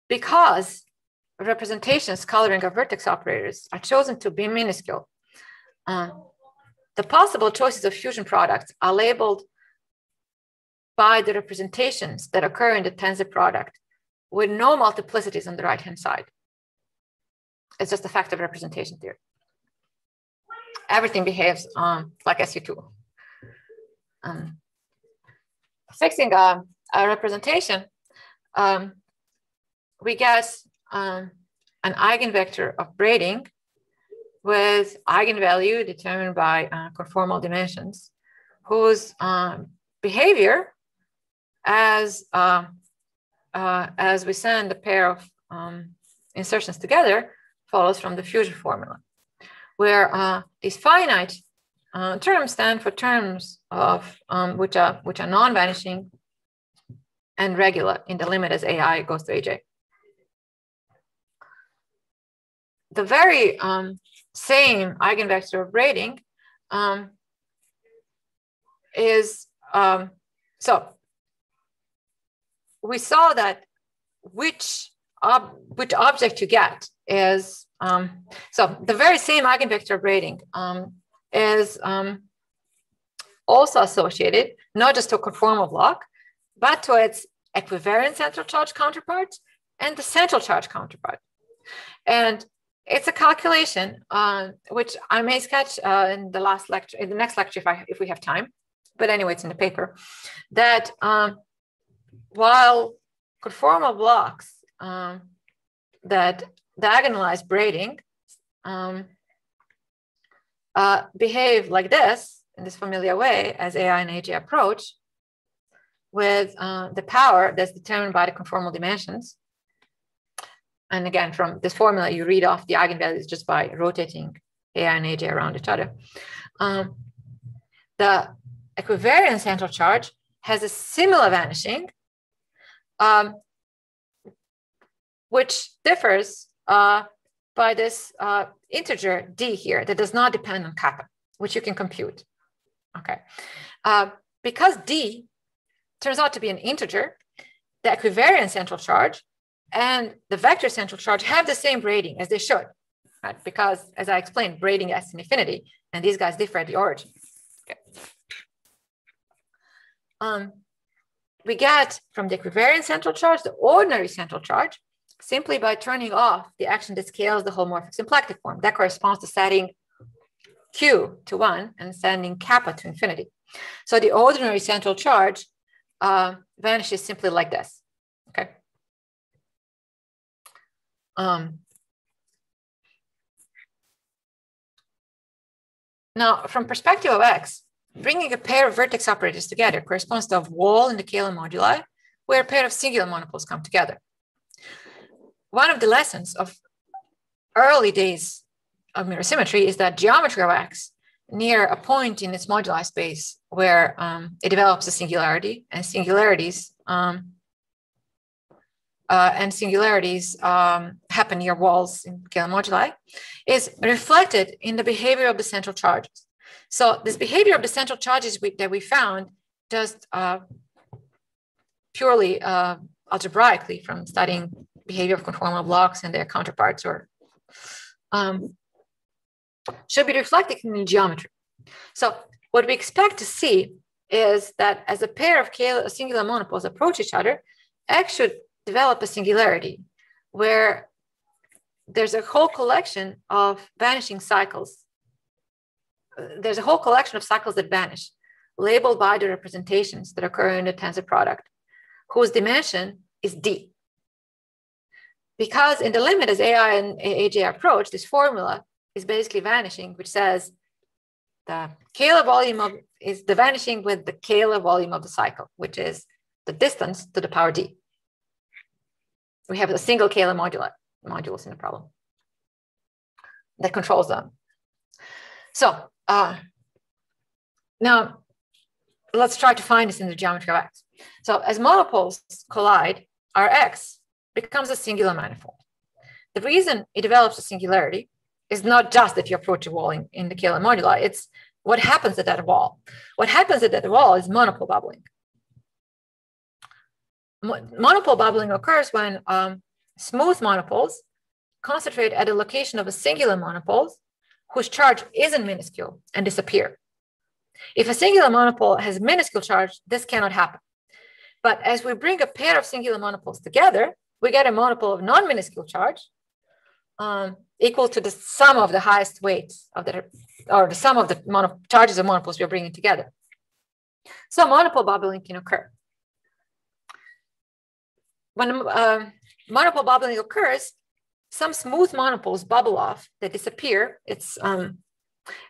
Because representations coloring of vertex operators are chosen to be minuscule, uh, the possible choices of fusion products are labeled by the representations that occur in the tensor product with no multiplicities on the right-hand side. It's just a fact of representation theory. Everything behaves um, like SU2. Um, fixing a, a representation, um, we get um, an eigenvector of braiding with eigenvalue determined by uh, conformal dimensions, whose um, behavior as, uh, uh, as we send a pair of um, insertions together follows from the fusion formula, where uh, these finite uh, terms stand for terms of um, which are which are non-vanishing and regular in the limit as AI goes to AJ. The very um, same eigenvector of braiding um, is, um, so we saw that which, ob which object you get is, um, so the very same eigenvector of braiding um, is um, also associated not just to a conformal block, but to its equivariant central charge counterpart and the central charge counterpart. And it's a calculation, uh, which I may sketch uh, in the last lecture, in the next lecture, if I if we have time. But anyway, it's in the paper. That um, while conformal blocks um, that diagonalize braiding um, uh, behave like this in this familiar way as AI and AJ approach, with uh, the power that's determined by the conformal dimensions and again, from this formula, you read off the eigenvalues just by rotating AI and AJ around each other. Um, the equivariant central charge has a similar vanishing, um, which differs uh, by this uh, integer d here that does not depend on kappa, which you can compute. Okay, uh, because d turns out to be an integer, the equivariant central charge and the vector central charge have the same braiding as they should, right? Because as I explained, braiding s in infinity, and these guys differ at the origin. Okay. Um, we get from the equivariant central charge the ordinary central charge simply by turning off the action that scales the holomorphic symplectic form. That corresponds to setting q to one and sending kappa to infinity. So the ordinary central charge uh, vanishes simply like this, okay? Um, now, from perspective of x, bringing a pair of vertex operators together corresponds to a wall in the Kähler moduli where a pair of singular monopoles come together. One of the lessons of early days of mirror symmetry is that geometry of x near a point in its moduli space where um, it develops a singularity and singularities um, uh, and singularities um, happen near walls in moduli is reflected in the behavior of the central charges. So this behavior of the central charges we, that we found just uh, purely uh, algebraically from studying behavior of conformal blocks and their counterparts or um, should be reflected in geometry. So what we expect to see is that as a pair of singular monopoles approach each other, X should develop a singularity where there's a whole collection of vanishing cycles. There's a whole collection of cycles that vanish, labeled by the representations that occur in the tensor product, whose dimension is D. Because in the limit as AI and AJ approach, this formula is basically vanishing, which says the Kähler volume of is the vanishing with the Kähler volume of the cycle, which is the distance to the power d. We have a single Kähler modulus, modulus in the problem that controls them. So uh, now let's try to find this in the geometry of X. So as monopoles collide, our X becomes a singular manifold. The reason it develops a singularity is not just that you approach a wall in, in the Kähler moduli, it's what happens at that wall. What happens at that wall is monopole bubbling. Monopole bubbling occurs when um, smooth monopoles concentrate at the location of a singular monopole whose charge isn't minuscule and disappear. If a singular monopole has minuscule charge, this cannot happen. But as we bring a pair of singular monopoles together, we get a monopole of non-minuscule charge um, equal to the sum of the highest weights of the, or the sum of the mono, charges of monopoles we're bringing together. So monopole bubbling can occur. When uh, monopole bubbling occurs, some smooth monopoles bubble off, they disappear, it's, um,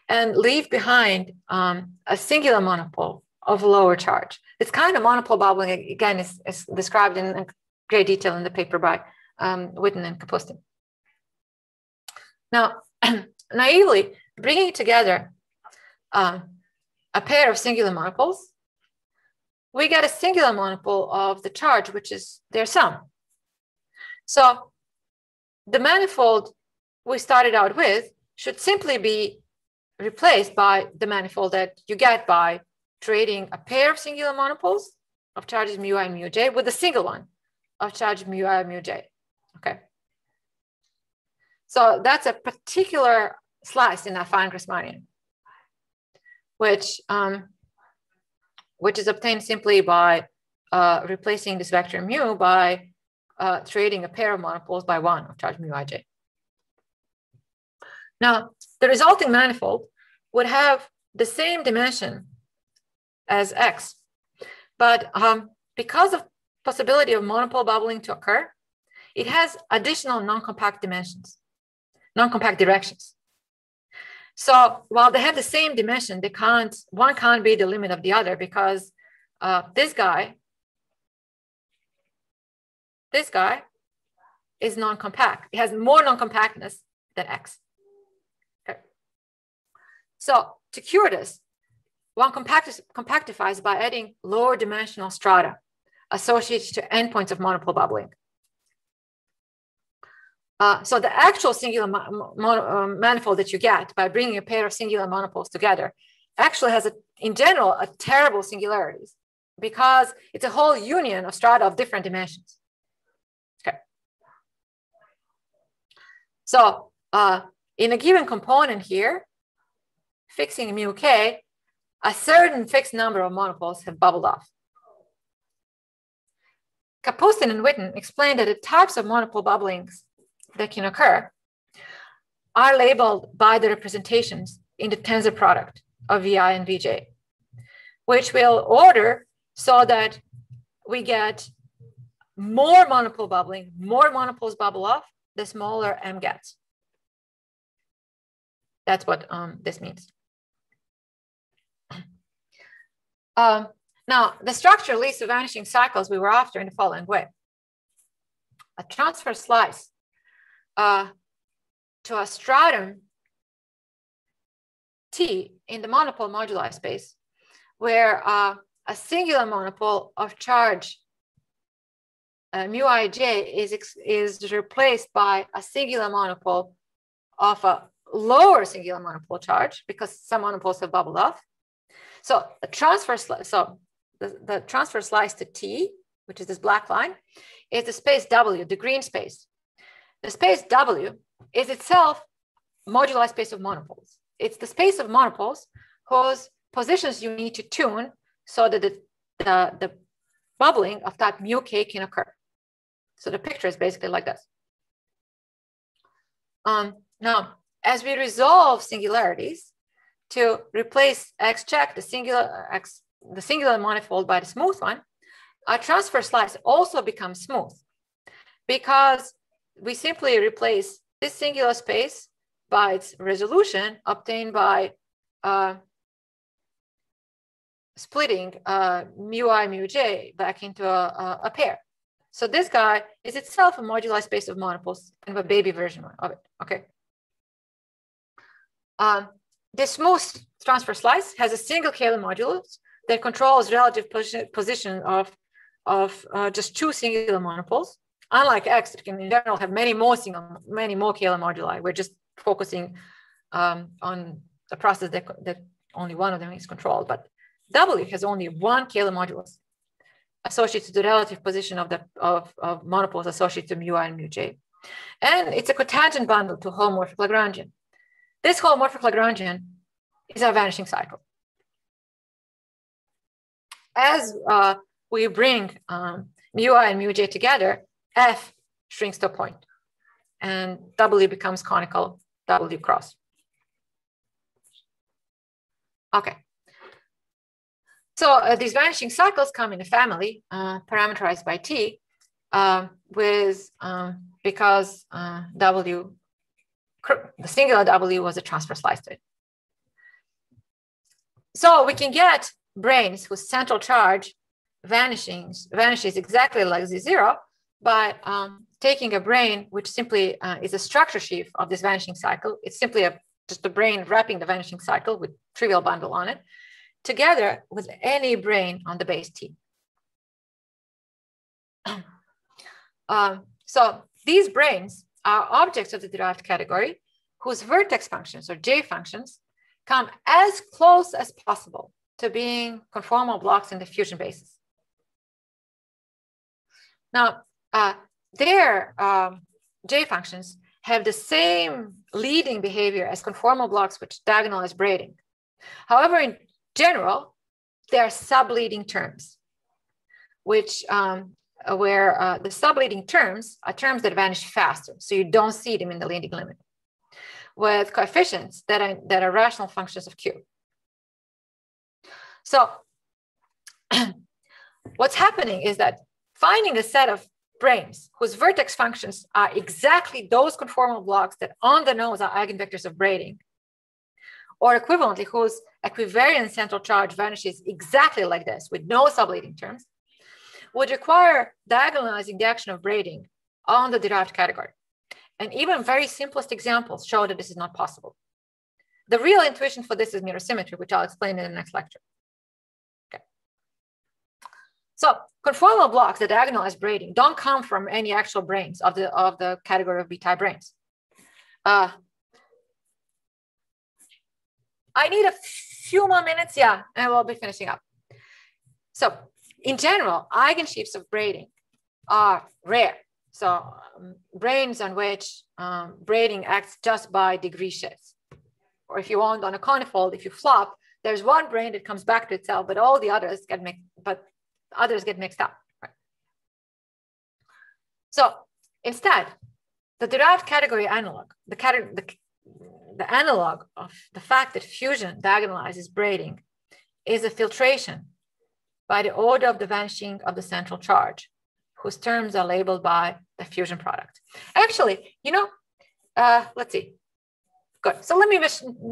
and leave behind um, a singular monopole of lower charge. It's kind of monopole bubbling, again, is, is described in great detail in the paper by um, Witten and Kapustin. Now, naively, bringing together um, a pair of singular monopoles, we get a singular monopole of the charge, which is their sum. So the manifold we started out with should simply be replaced by the manifold that you get by trading a pair of singular monopoles of charges mu i and mu j with a single one of charge mu i and mu j. Okay. So that's a particular slice in affine Grassmannian, which, um, which is obtained simply by uh, replacing this vector mu by uh, trading a pair of monopoles by one of charge mu ij. Now, the resulting manifold would have the same dimension as x, but um, because of possibility of monopole bubbling to occur, it has additional non-compact dimensions non-compact directions. So while they have the same dimension, they can't, one can't be the limit of the other because uh, this guy, this guy is non-compact. It has more non-compactness than X. Okay. So to cure this, one compact compactifies by adding lower dimensional strata associated to endpoints of monopole bubbling. Uh, so the actual singular uh, manifold that you get by bringing a pair of singular monopoles together actually has, a, in general, a terrible singularities because it's a whole union of strata of different dimensions. Okay. So uh, in a given component here, fixing mu k, a certain fixed number of monopoles have bubbled off. Kapustin and Witten explained that the types of monopole bubblings that can occur are labeled by the representations in the tensor product of Vi and Vj, which will order so that we get more monopole bubbling, more monopoles bubble off, the smaller m gets. That's what um, this means. Um, now, the structure leads to vanishing cycles we were after in the following way. A transverse slice uh, to a stratum T in the monopole moduli space, where uh, a singular monopole of charge uh, mu ij is, is replaced by a singular monopole of a lower singular monopole charge because some monopoles have bubbled off. So the transfer so the, the transverse slice to T, which is this black line, is the space W, the green space. The space W is itself moduli space of monopoles. It's the space of monopoles whose positions you need to tune so that the, the, the bubbling of type mu k can occur. So the picture is basically like this. Um, now, as we resolve singularities to replace x check, the singular x, the singular manifold by the smooth one, our transverse slice also becomes smooth because we simply replace this singular space by its resolution obtained by uh, splitting uh, mu i mu j back into a, a, pair. So this guy is itself a moduli space of monopoles, kind of a baby version of it, okay? Um, this smooth transverse slice has a single Kähler modulus that controls relative position, position of, of uh, just two singular monopoles. Unlike X, it can in general have many more single, many more Kähler moduli. We're just focusing um, on the process that, that only one of them is controlled, but W has only one Kähler modulus associated to the relative position of the of, of monopoles associated to mu i and mu j. And it's a cotangent bundle to holomorphic Lagrangian. This holomorphic Lagrangian is a vanishing cycle. As uh, we bring um, mu i and mu j together, f shrinks to a point, and w becomes conical w cross. Okay. So uh, these vanishing cycles come in a family uh, parameterized by t uh, with um, because uh, w the singular W was a transverse slice to it. So we can get branes whose central charge vanishings, vanishes exactly like Z0 by um, taking a brane, which simply uh, is a structure sheaf of this vanishing cycle. It's simply a, just a brane wrapping the vanishing cycle with trivial bundle on it, together with any brane on the base T. um, so these branes are objects of the derived category whose vertex functions or J functions come as close as possible to being conformal blocks in the fusion basis. Now, uh, their um, J functions have the same leading behavior as conformal blocks which diagonalize braiding. However, in general, they are subleading terms, which um, uh, where uh, the subleading terms are terms that vanish faster. So you don't see them in the leading limit with coefficients that are, that are rational functions of Q. So what's happening is that finding a set of branes whose vertex functions are exactly those conformal blocks that on the nose are eigenvectors of braiding, or equivalently whose equivariant central charge vanishes exactly like this with no subleading terms, would require diagonalizing the action of braiding on the derived category. And even very simplest examples show that this is not possible. the real intuition for this is mirror symmetry, which I'll explain in the next lecture. So conformal blocks that diagonalize braiding don't come from any actual branes of the, of the category of B-type branes. Uh, I need a few more minutes, yeah, and we'll be finishing up. So in general, eigensheaves of braiding are rare. So um, branes on which um, braiding acts just by degree shifts. Or if you want on a conifold, if you flop, there's one brane that comes back to itself, but all the others get make, but others get mixed up. Right? So instead, the derived category analog, the, category, the, the analog of the fact that fusion diagonalizes braiding is a filtration by the order of the vanishing of the central charge, whose terms are labeled by the fusion product. Actually, you know, uh, let's see. Good. So let me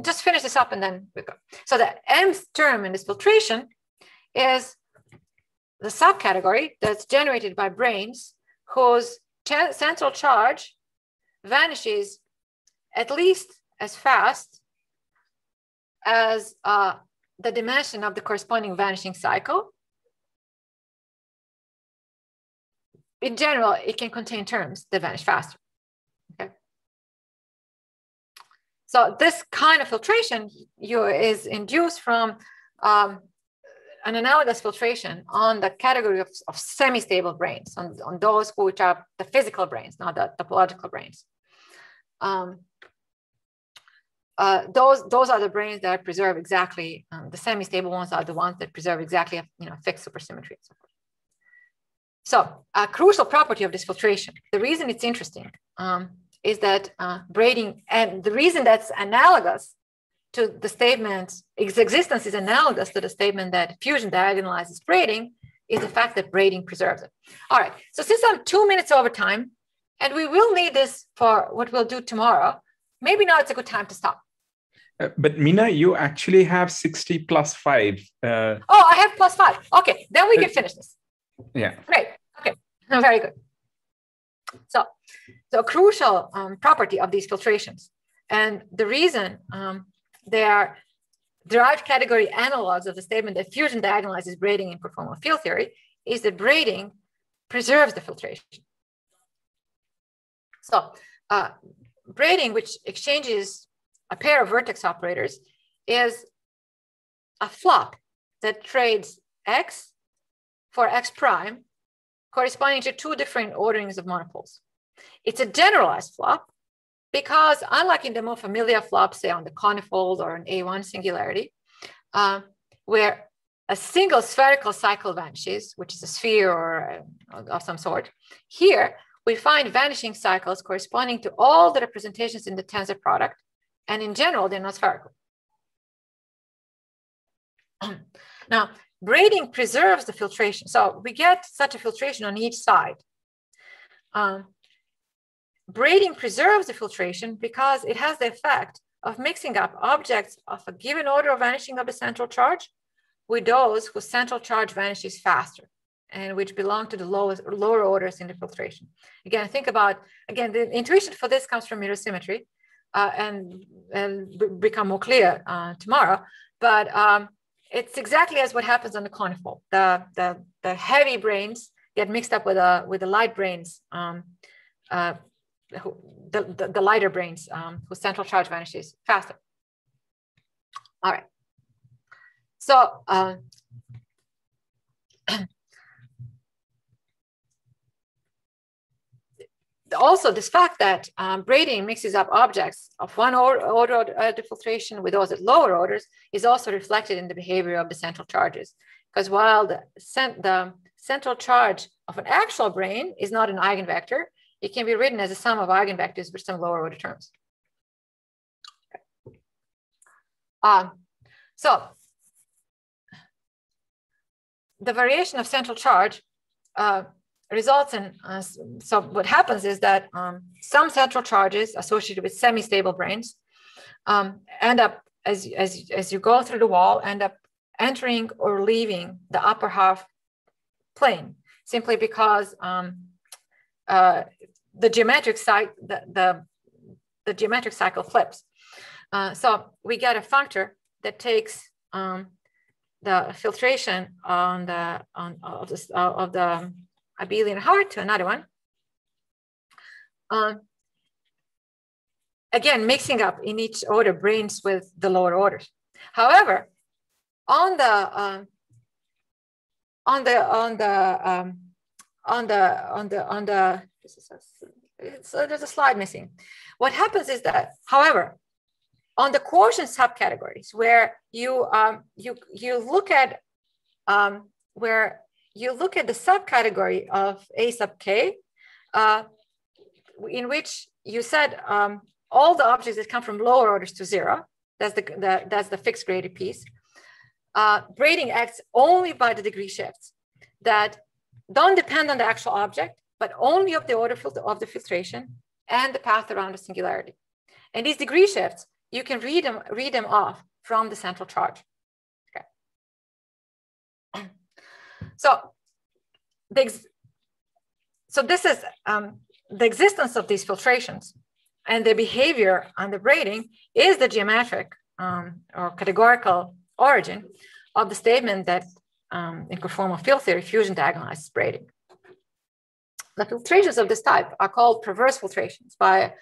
just finish this up and then we go. So the nth term in this filtration is the subcategory that's generated by branes whose central charge vanishes at least as fast as uh, the dimension of the corresponding vanishing cycle in general, it can contain terms that vanish faster. Okay. So this kind of filtration you, is induced from um, an analogous filtration on the category of, of semi-stable branes, on, on those which are the physical branes, not the topological branes. Um, uh, those those are the branes that preserve exactly um, the semi-stable ones are the ones that preserve exactly you know fixed supersymmetry so. So a crucial property of this filtration, the reason it's interesting um, is that uh, braiding, and the reason that's analogous to the statement, its existence is analogous to the statement that fusion diagonalizes braiding is the fact that braiding preserves it. All right, so since I'm two minutes over time, and we will need this for what we'll do tomorrow, maybe now it's a good time to stop. Uh, but Mina, you actually have 60 plus five. Uh... Oh, I have plus five. Okay, then we can finish this. Yeah. Great. Okay. Very good. So, so a crucial um, property of these filtrations, and the reason um, they are derived category analogs of the statement that fusion diagonalizes braiding in conformal field theory is that braiding preserves the filtration. So uh, braiding, which exchanges a pair of vertex operators, is a flop that trades x for x prime corresponding to two different orderings of monopoles. It's a generalized flop because unlike in the more familiar flop, say on the conifold or an A1 singularity, uh, where a single spherical cycle vanishes, which is a sphere or uh, of some sort, here we find vanishing cycles corresponding to all the representations in the tensor product, and in general, they're not spherical. now, braiding preserves the filtration. So we get such a filtration on each side. Um, braiding preserves the filtration because it has the effect of mixing up objects of a given order of vanishing of the central charge with those whose central charge vanishes faster and which belong to the lowest lower orders in the filtration. Again, think about, again, the intuition for this comes from mirror symmetry uh, and, and become more clear uh, tomorrow. But um, it's exactly as what happens on the conifold. The, the, the heavy branes get mixed up with, a, with the light branes um, uh, the, the, the, lighter branes um, whose central charge vanishes faster. All right. So uh, also this fact that um, braiding mixes up objects of one order, order uh, filtration with those at lower orders is also reflected in the behavior of the central charges. Because while the, cent the central charge of an actual brane is not an eigenvector, it can be written as a sum of eigenvectors with some lower order terms. Um, so the variation of central charge uh, results in, uh, so what happens is that um, some central charges associated with semi-stable branes um, end up, as, as, as you go through the wall, end up entering or leaving the upper half plane, simply because um, uh, the geometric cycle, the, the, the, geometric cycle flips. Uh, so we get a functor that takes um, the filtration on the on of the of the abelian heart to another one. Um, again, mixing up in each order branes with the lower orders. However, on the uh, on the on the um, on the on the on the uh, there's a slide missing. What happens is that, however, on the quotient subcategories where you um, you you look at um, where you look at the subcategory of a sub k, uh, in which you said um, all the objects that come from lower orders to zero. That's the, the that's the fixed graded piece. Uh, braiding acts only by the degree shifts that don't depend on the actual object, but only of the order filter of the filtration and the path around the singularity. And these degree shifts you can read them, read them off from the central charge. Okay. So, the so this is um, the existence of these filtrations and the behavior on the braiding is the geometric um, or categorical origin of the statement that um, in conformal field theory, fusion diagonalized braiding. The filtrations of this type are called perverse filtrations by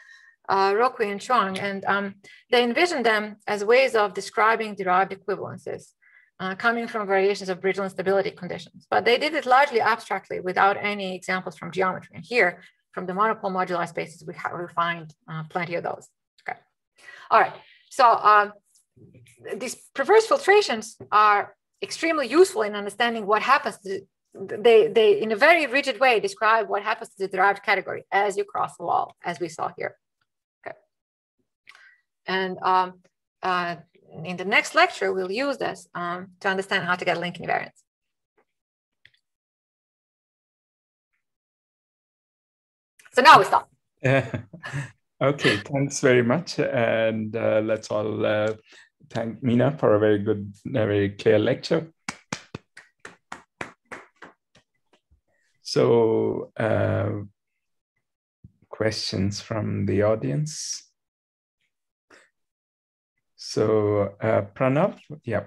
uh, and Chuang, and um, they envision them as ways of describing derived equivalences uh, coming from variations of Bridgeland stability conditions. But they did it largely abstractly without any examples from geometry. And here, from the monopole moduli spaces, we, we find uh, plenty of those. Okay. All right. So uh, these perverse filtrations are extremely useful in understanding what happens to they, they, in a very rigid way, describe what happens to the derived category as you cross the wall, as we saw here. okay And um, uh, in the next lecture, we'll use this um, to understand how to get link invariants. So now we stop. okay, thanks very much. And uh, let's all uh, thank Mina for a very good, very clear lecture. So, uh, questions from the audience? So uh, Pranav, yeah.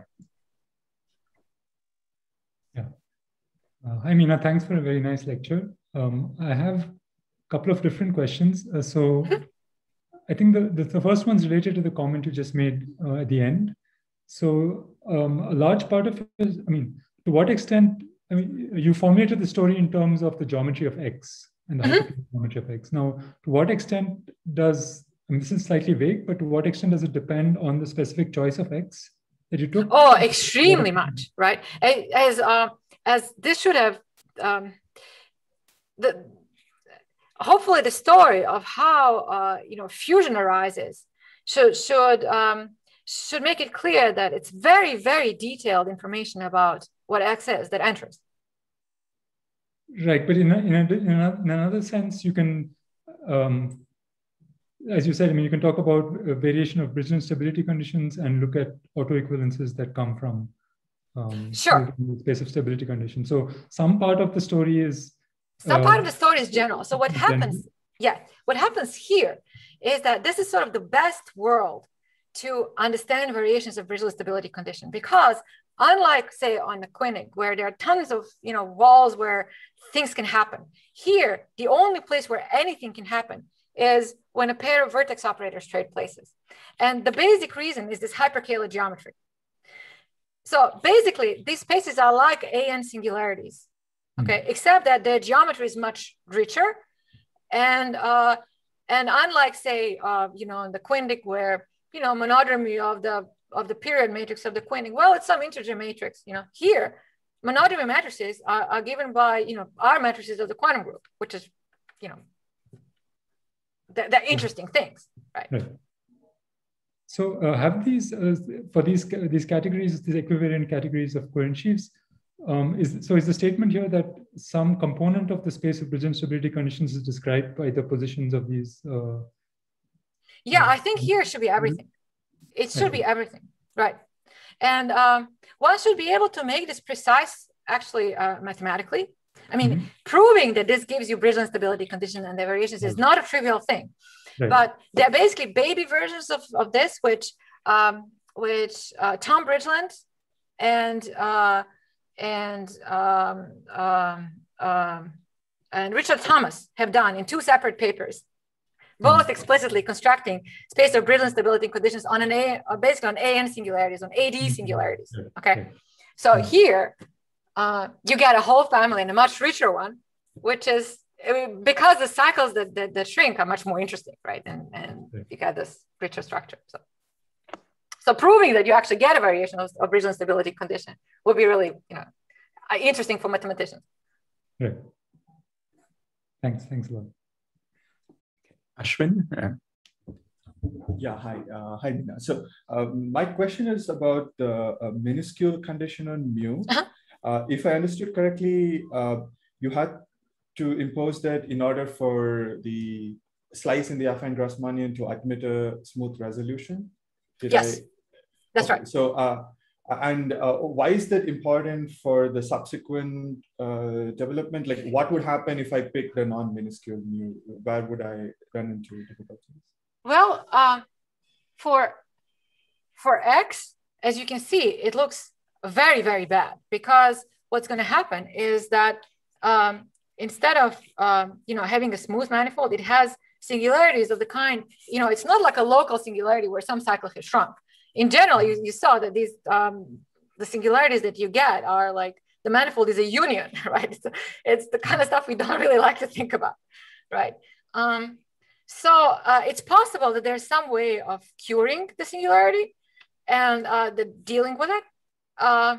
Yeah. Uh, hi, Mina. Thanks for a very nice lecture. Um, I have a couple of different questions. Uh, so I think the, the, the, first one's related to the comment you just made uh, at the end. So um, a large part of it is, I mean, to what extent, I mean, you formulated the story in terms of the geometry of X and the mm-hmm. geometry of X. Now, to what extent does I mean, this is slightly vague, but to what extent does it depend on the specific choice of X that you took? Oh, extremely much, right? As uh, as this should have um, the hopefully the story of how uh, you know fusion arises should should um, should make it clear that it's very very detailed information about what X is that enters. Right, but in a, in, a, in, another sense, you can um, as you said, I mean, you can talk about a variation of Bridgeland stability conditions and look at autoequivalences that come from um, sure the space of stability conditions. So some part of the story is some uh, part of the story is general. So what happens? Yeah, what happens here is that this is sort of the best world to understand variations of Bridgeland stability condition because unlike say on the quintic where there are tons of you know walls where things can happen here the only place where anything can happen is when a pair of vertex operators trade places. And the basic reason is this hyperkähler geometry. So basically, these spaces are like AN singularities. Okay, except that the geometry is much richer. And uh, and unlike say, uh, you know, in the quintic where, you know, monodromy of the of the period matrix of the quintic, well, it's some integer matrix, you know, here, monodromy matrices are, are given by, you know, R matrices of the quantum group, which is, you know, they're, they're interesting things, right? right. So uh, have these uh, for these these categories, these equivalent categories of coherent sheaves, um, is so is the statement here that some component of the space of Bridgeland stability conditions is described by the positions of these? Uh, yeah, I think here should be everything. It should be everything, right? And um, one should be able to make this precise, actually, uh, mathematically, I mean, mm-hmm. proving that this gives you Bridgeland stability condition and the variations is not a trivial thing. Right. But they're basically baby versions of, of this, which um, which uh, Tom Bridgeland and uh, and um, um, um, and Richard Thomas have done in two separate papers, both mm-hmm. explicitly constructing space of Bridgeland stability conditions on an A, uh, basically on AN singularities, on AD mm-hmm. singularities. Okay, so here uh, you get a whole family and a much richer one, which is because the cycles that, that, that, shrink are much more interesting, right? And, and you get this richer structure. So. So proving that you actually get a variation of, of Bridgeland stability condition would be really, you know, uh, interesting for mathematicians. Yeah. Thanks. Thanks a lot. Aswin. Yeah. Yeah, hi, uh, hi, Mina. So um, my question is about the uh, minuscule condition on mu. Uh -huh. uh, if I understood correctly, uh, you had to impose that in order for the slice in the affine Grassmannian to admit a smooth resolution. Did yes. I, that's okay. right. So, uh, and uh, why is that important for the subsequent uh, development? Like, what would happen if I picked a non-minuscule mu? Where would I run into difficulties? Well, uh, for for x, as you can see, it looks very very bad because what's going to happen is that um, instead of um, you know having a smooth manifold, it has singularities of the kind, you know, it's not like a local singularity where some cycle has shrunk. In general, you, you saw that these, um, the singularities that you get are like, the manifold is a union, right? It's, it's the kind of stuff we don't really like to think about, right? Um, so uh, it's possible that there's some way of curing the singularity and uh, the dealing with it, uh,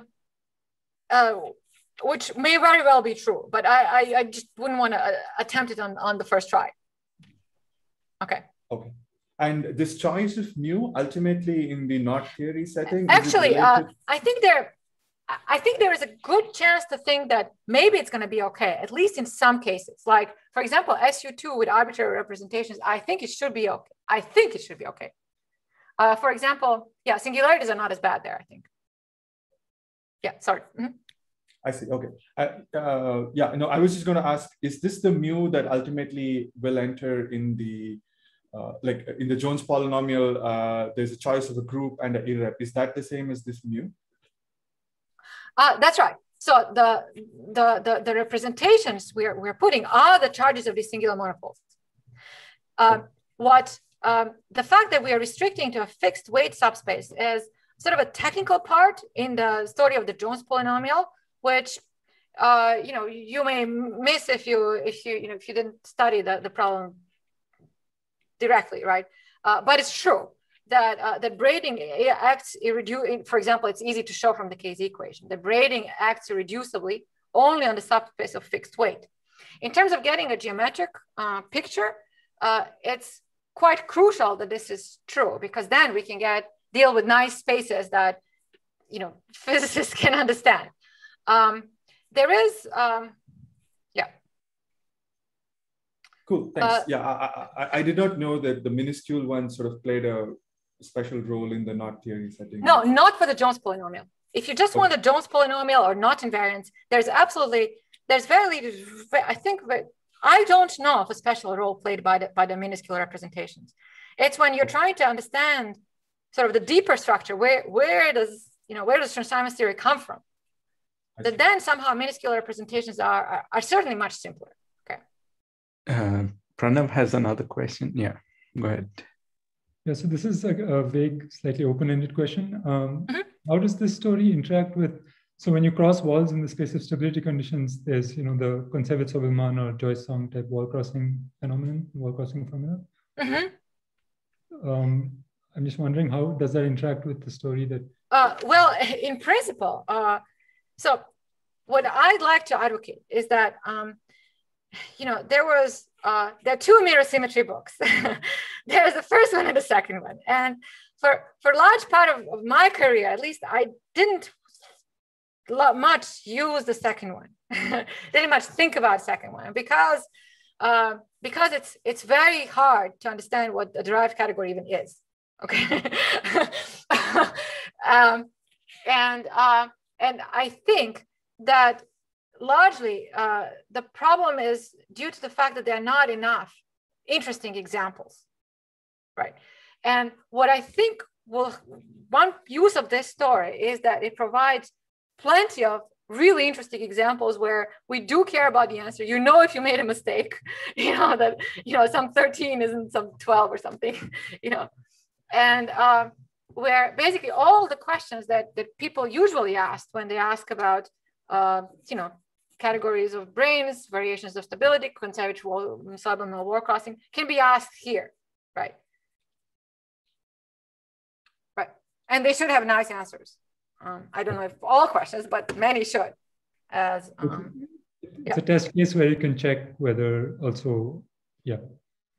uh which may very well be true, but I, I, I just wouldn't want to uh, attempt it on, on the first try. Okay. Okay. And this choice of mu ultimately in the knot theory setting. Actually, uh, I think there, I think there is a good chance to think that maybe it's going to be okay, at least in some cases. Like, for example, SU2 with arbitrary representations, I think it should be okay. I think it should be okay. Uh, for example, yeah, singularities are not as bad there, I think. Yeah, sorry. Mm -hmm. I see. Okay. Uh, uh, yeah. No, I was just going to ask: Is this the mu that ultimately will enter in the uh, like in the Jones polynomial, uh, there's a choice of a group and an irrep. Is that the same as this mu? Uh, that's right. So the, the, the, the, representations we're, we're putting are the charges of these singular monopoles. Uh, what um, the fact that we are restricting to a fixed weight subspace is sort of a technical part in the story of the Jones polynomial, which uh, you know you may miss if you if you you know if you didn't study the, the problem directly, right? Uh, but it's true that uh, that braiding acts irreducibly. For example, it's easy to show from the KZ equation. The braiding acts irreducibly only on the subspace of fixed weight. In terms of getting a geometric uh, picture, uh, it's quite crucial that this is true because then we can get deal with nice spaces that you know physicists can understand. Um, there is um, Cool, thanks. Uh, yeah, I, I, I, did not know that the minuscule one sort of played a special role in the knot theory setting. No, not for the Jones polynomial. If you just okay. want the Jones polynomial or knot invariants, there's absolutely, there's very, I think, I don't know of a special role played by the, by the minuscule representations. It's when you're trying to understand sort of the deeper structure, where, where does, you know, where does Chern-Simons theory come from? That then somehow minuscule representations are, are, are certainly much simpler. Uh, Pranav has another question. Yeah, go ahead. Yeah, so this is a, a vague, slightly open-ended question. Um, mm-hmm. How does this story interact with? So when you cross walls in the space of stability conditions, there's you know the Kontsevich-Soibelman or Joyce-Song type wall crossing phenomenon, wall crossing formula. Mm-hmm. Um, I'm just wondering how does that interact with the story that? Uh, well, in principle, uh, so what I'd like to advocate is that um, you know, there was uh, there are two mirror symmetry books. There's the first one and the second one. And for for large part of, of my career, at least, I didn't much use the second one. didn't much think about second one because uh, because it's it's very hard to understand what a derived category even is. Okay, um, and uh, and I think that largely, uh, the problem is due to the fact that there are not enough interesting examples, right? And what I think will, one use of this story is that it provides plenty of really interesting examples where we do care about the answer. You know, if you made a mistake, you know, that, you know, some 13 isn't some 12 or something, you know, and uh, where basically all the questions that, that people usually ask when they ask about, uh, you know, categories of branes, variations of stability, conservative subliminal wall crossing can be asked here, right? Right, and they should have nice answers. Um, I don't know if all questions, but many should. As um, it's yeah. a test case where you can check whether also, yeah,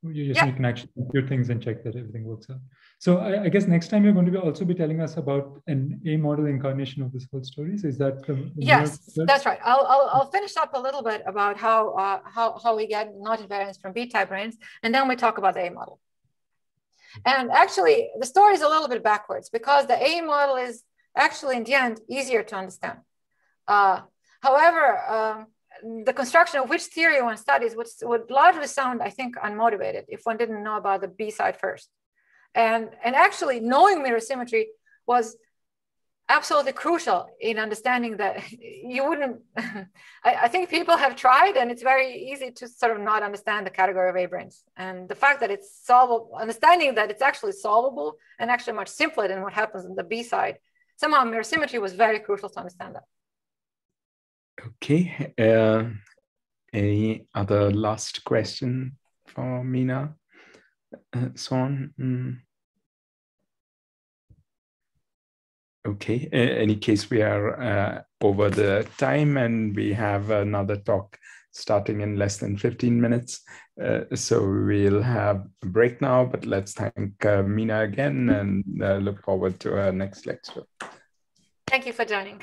you just yeah. can actually compute things and check that everything works out. So I, I, guess next time you're going to be also be telling us about an A model incarnation of this whole story. So is that the, the yes, that's right. I'll, I'll, I'll finish up a little bit about how uh, how how we get knot invariants from B type branes, and then we talk about the A model. And actually, the story is a little bit backwards because the A model is actually in the end easier to understand. Uh, however, um, the construction of which theory one studies would, would largely sound, I think, unmotivated if one didn't know about the B side first. And, and actually knowing mirror symmetry was absolutely crucial in understanding that you wouldn't, I, I, think people have tried and it's very easy to sort of not understand the category of A-branes. And the fact that it's solvable, understanding that it's actually solvable and actually much simpler than what happens on the B side somehow mirror symmetry was very crucial to understand that. Okay. Uh, any other last question for Mina? Uh? Mm. Okay. In any case, we are uh, over the time and we have another talk starting in less than 15 minutes. Uh, so we'll have a break now, but let's thank uh, Mina again and uh, look forward to our next lecture. Thank you for joining.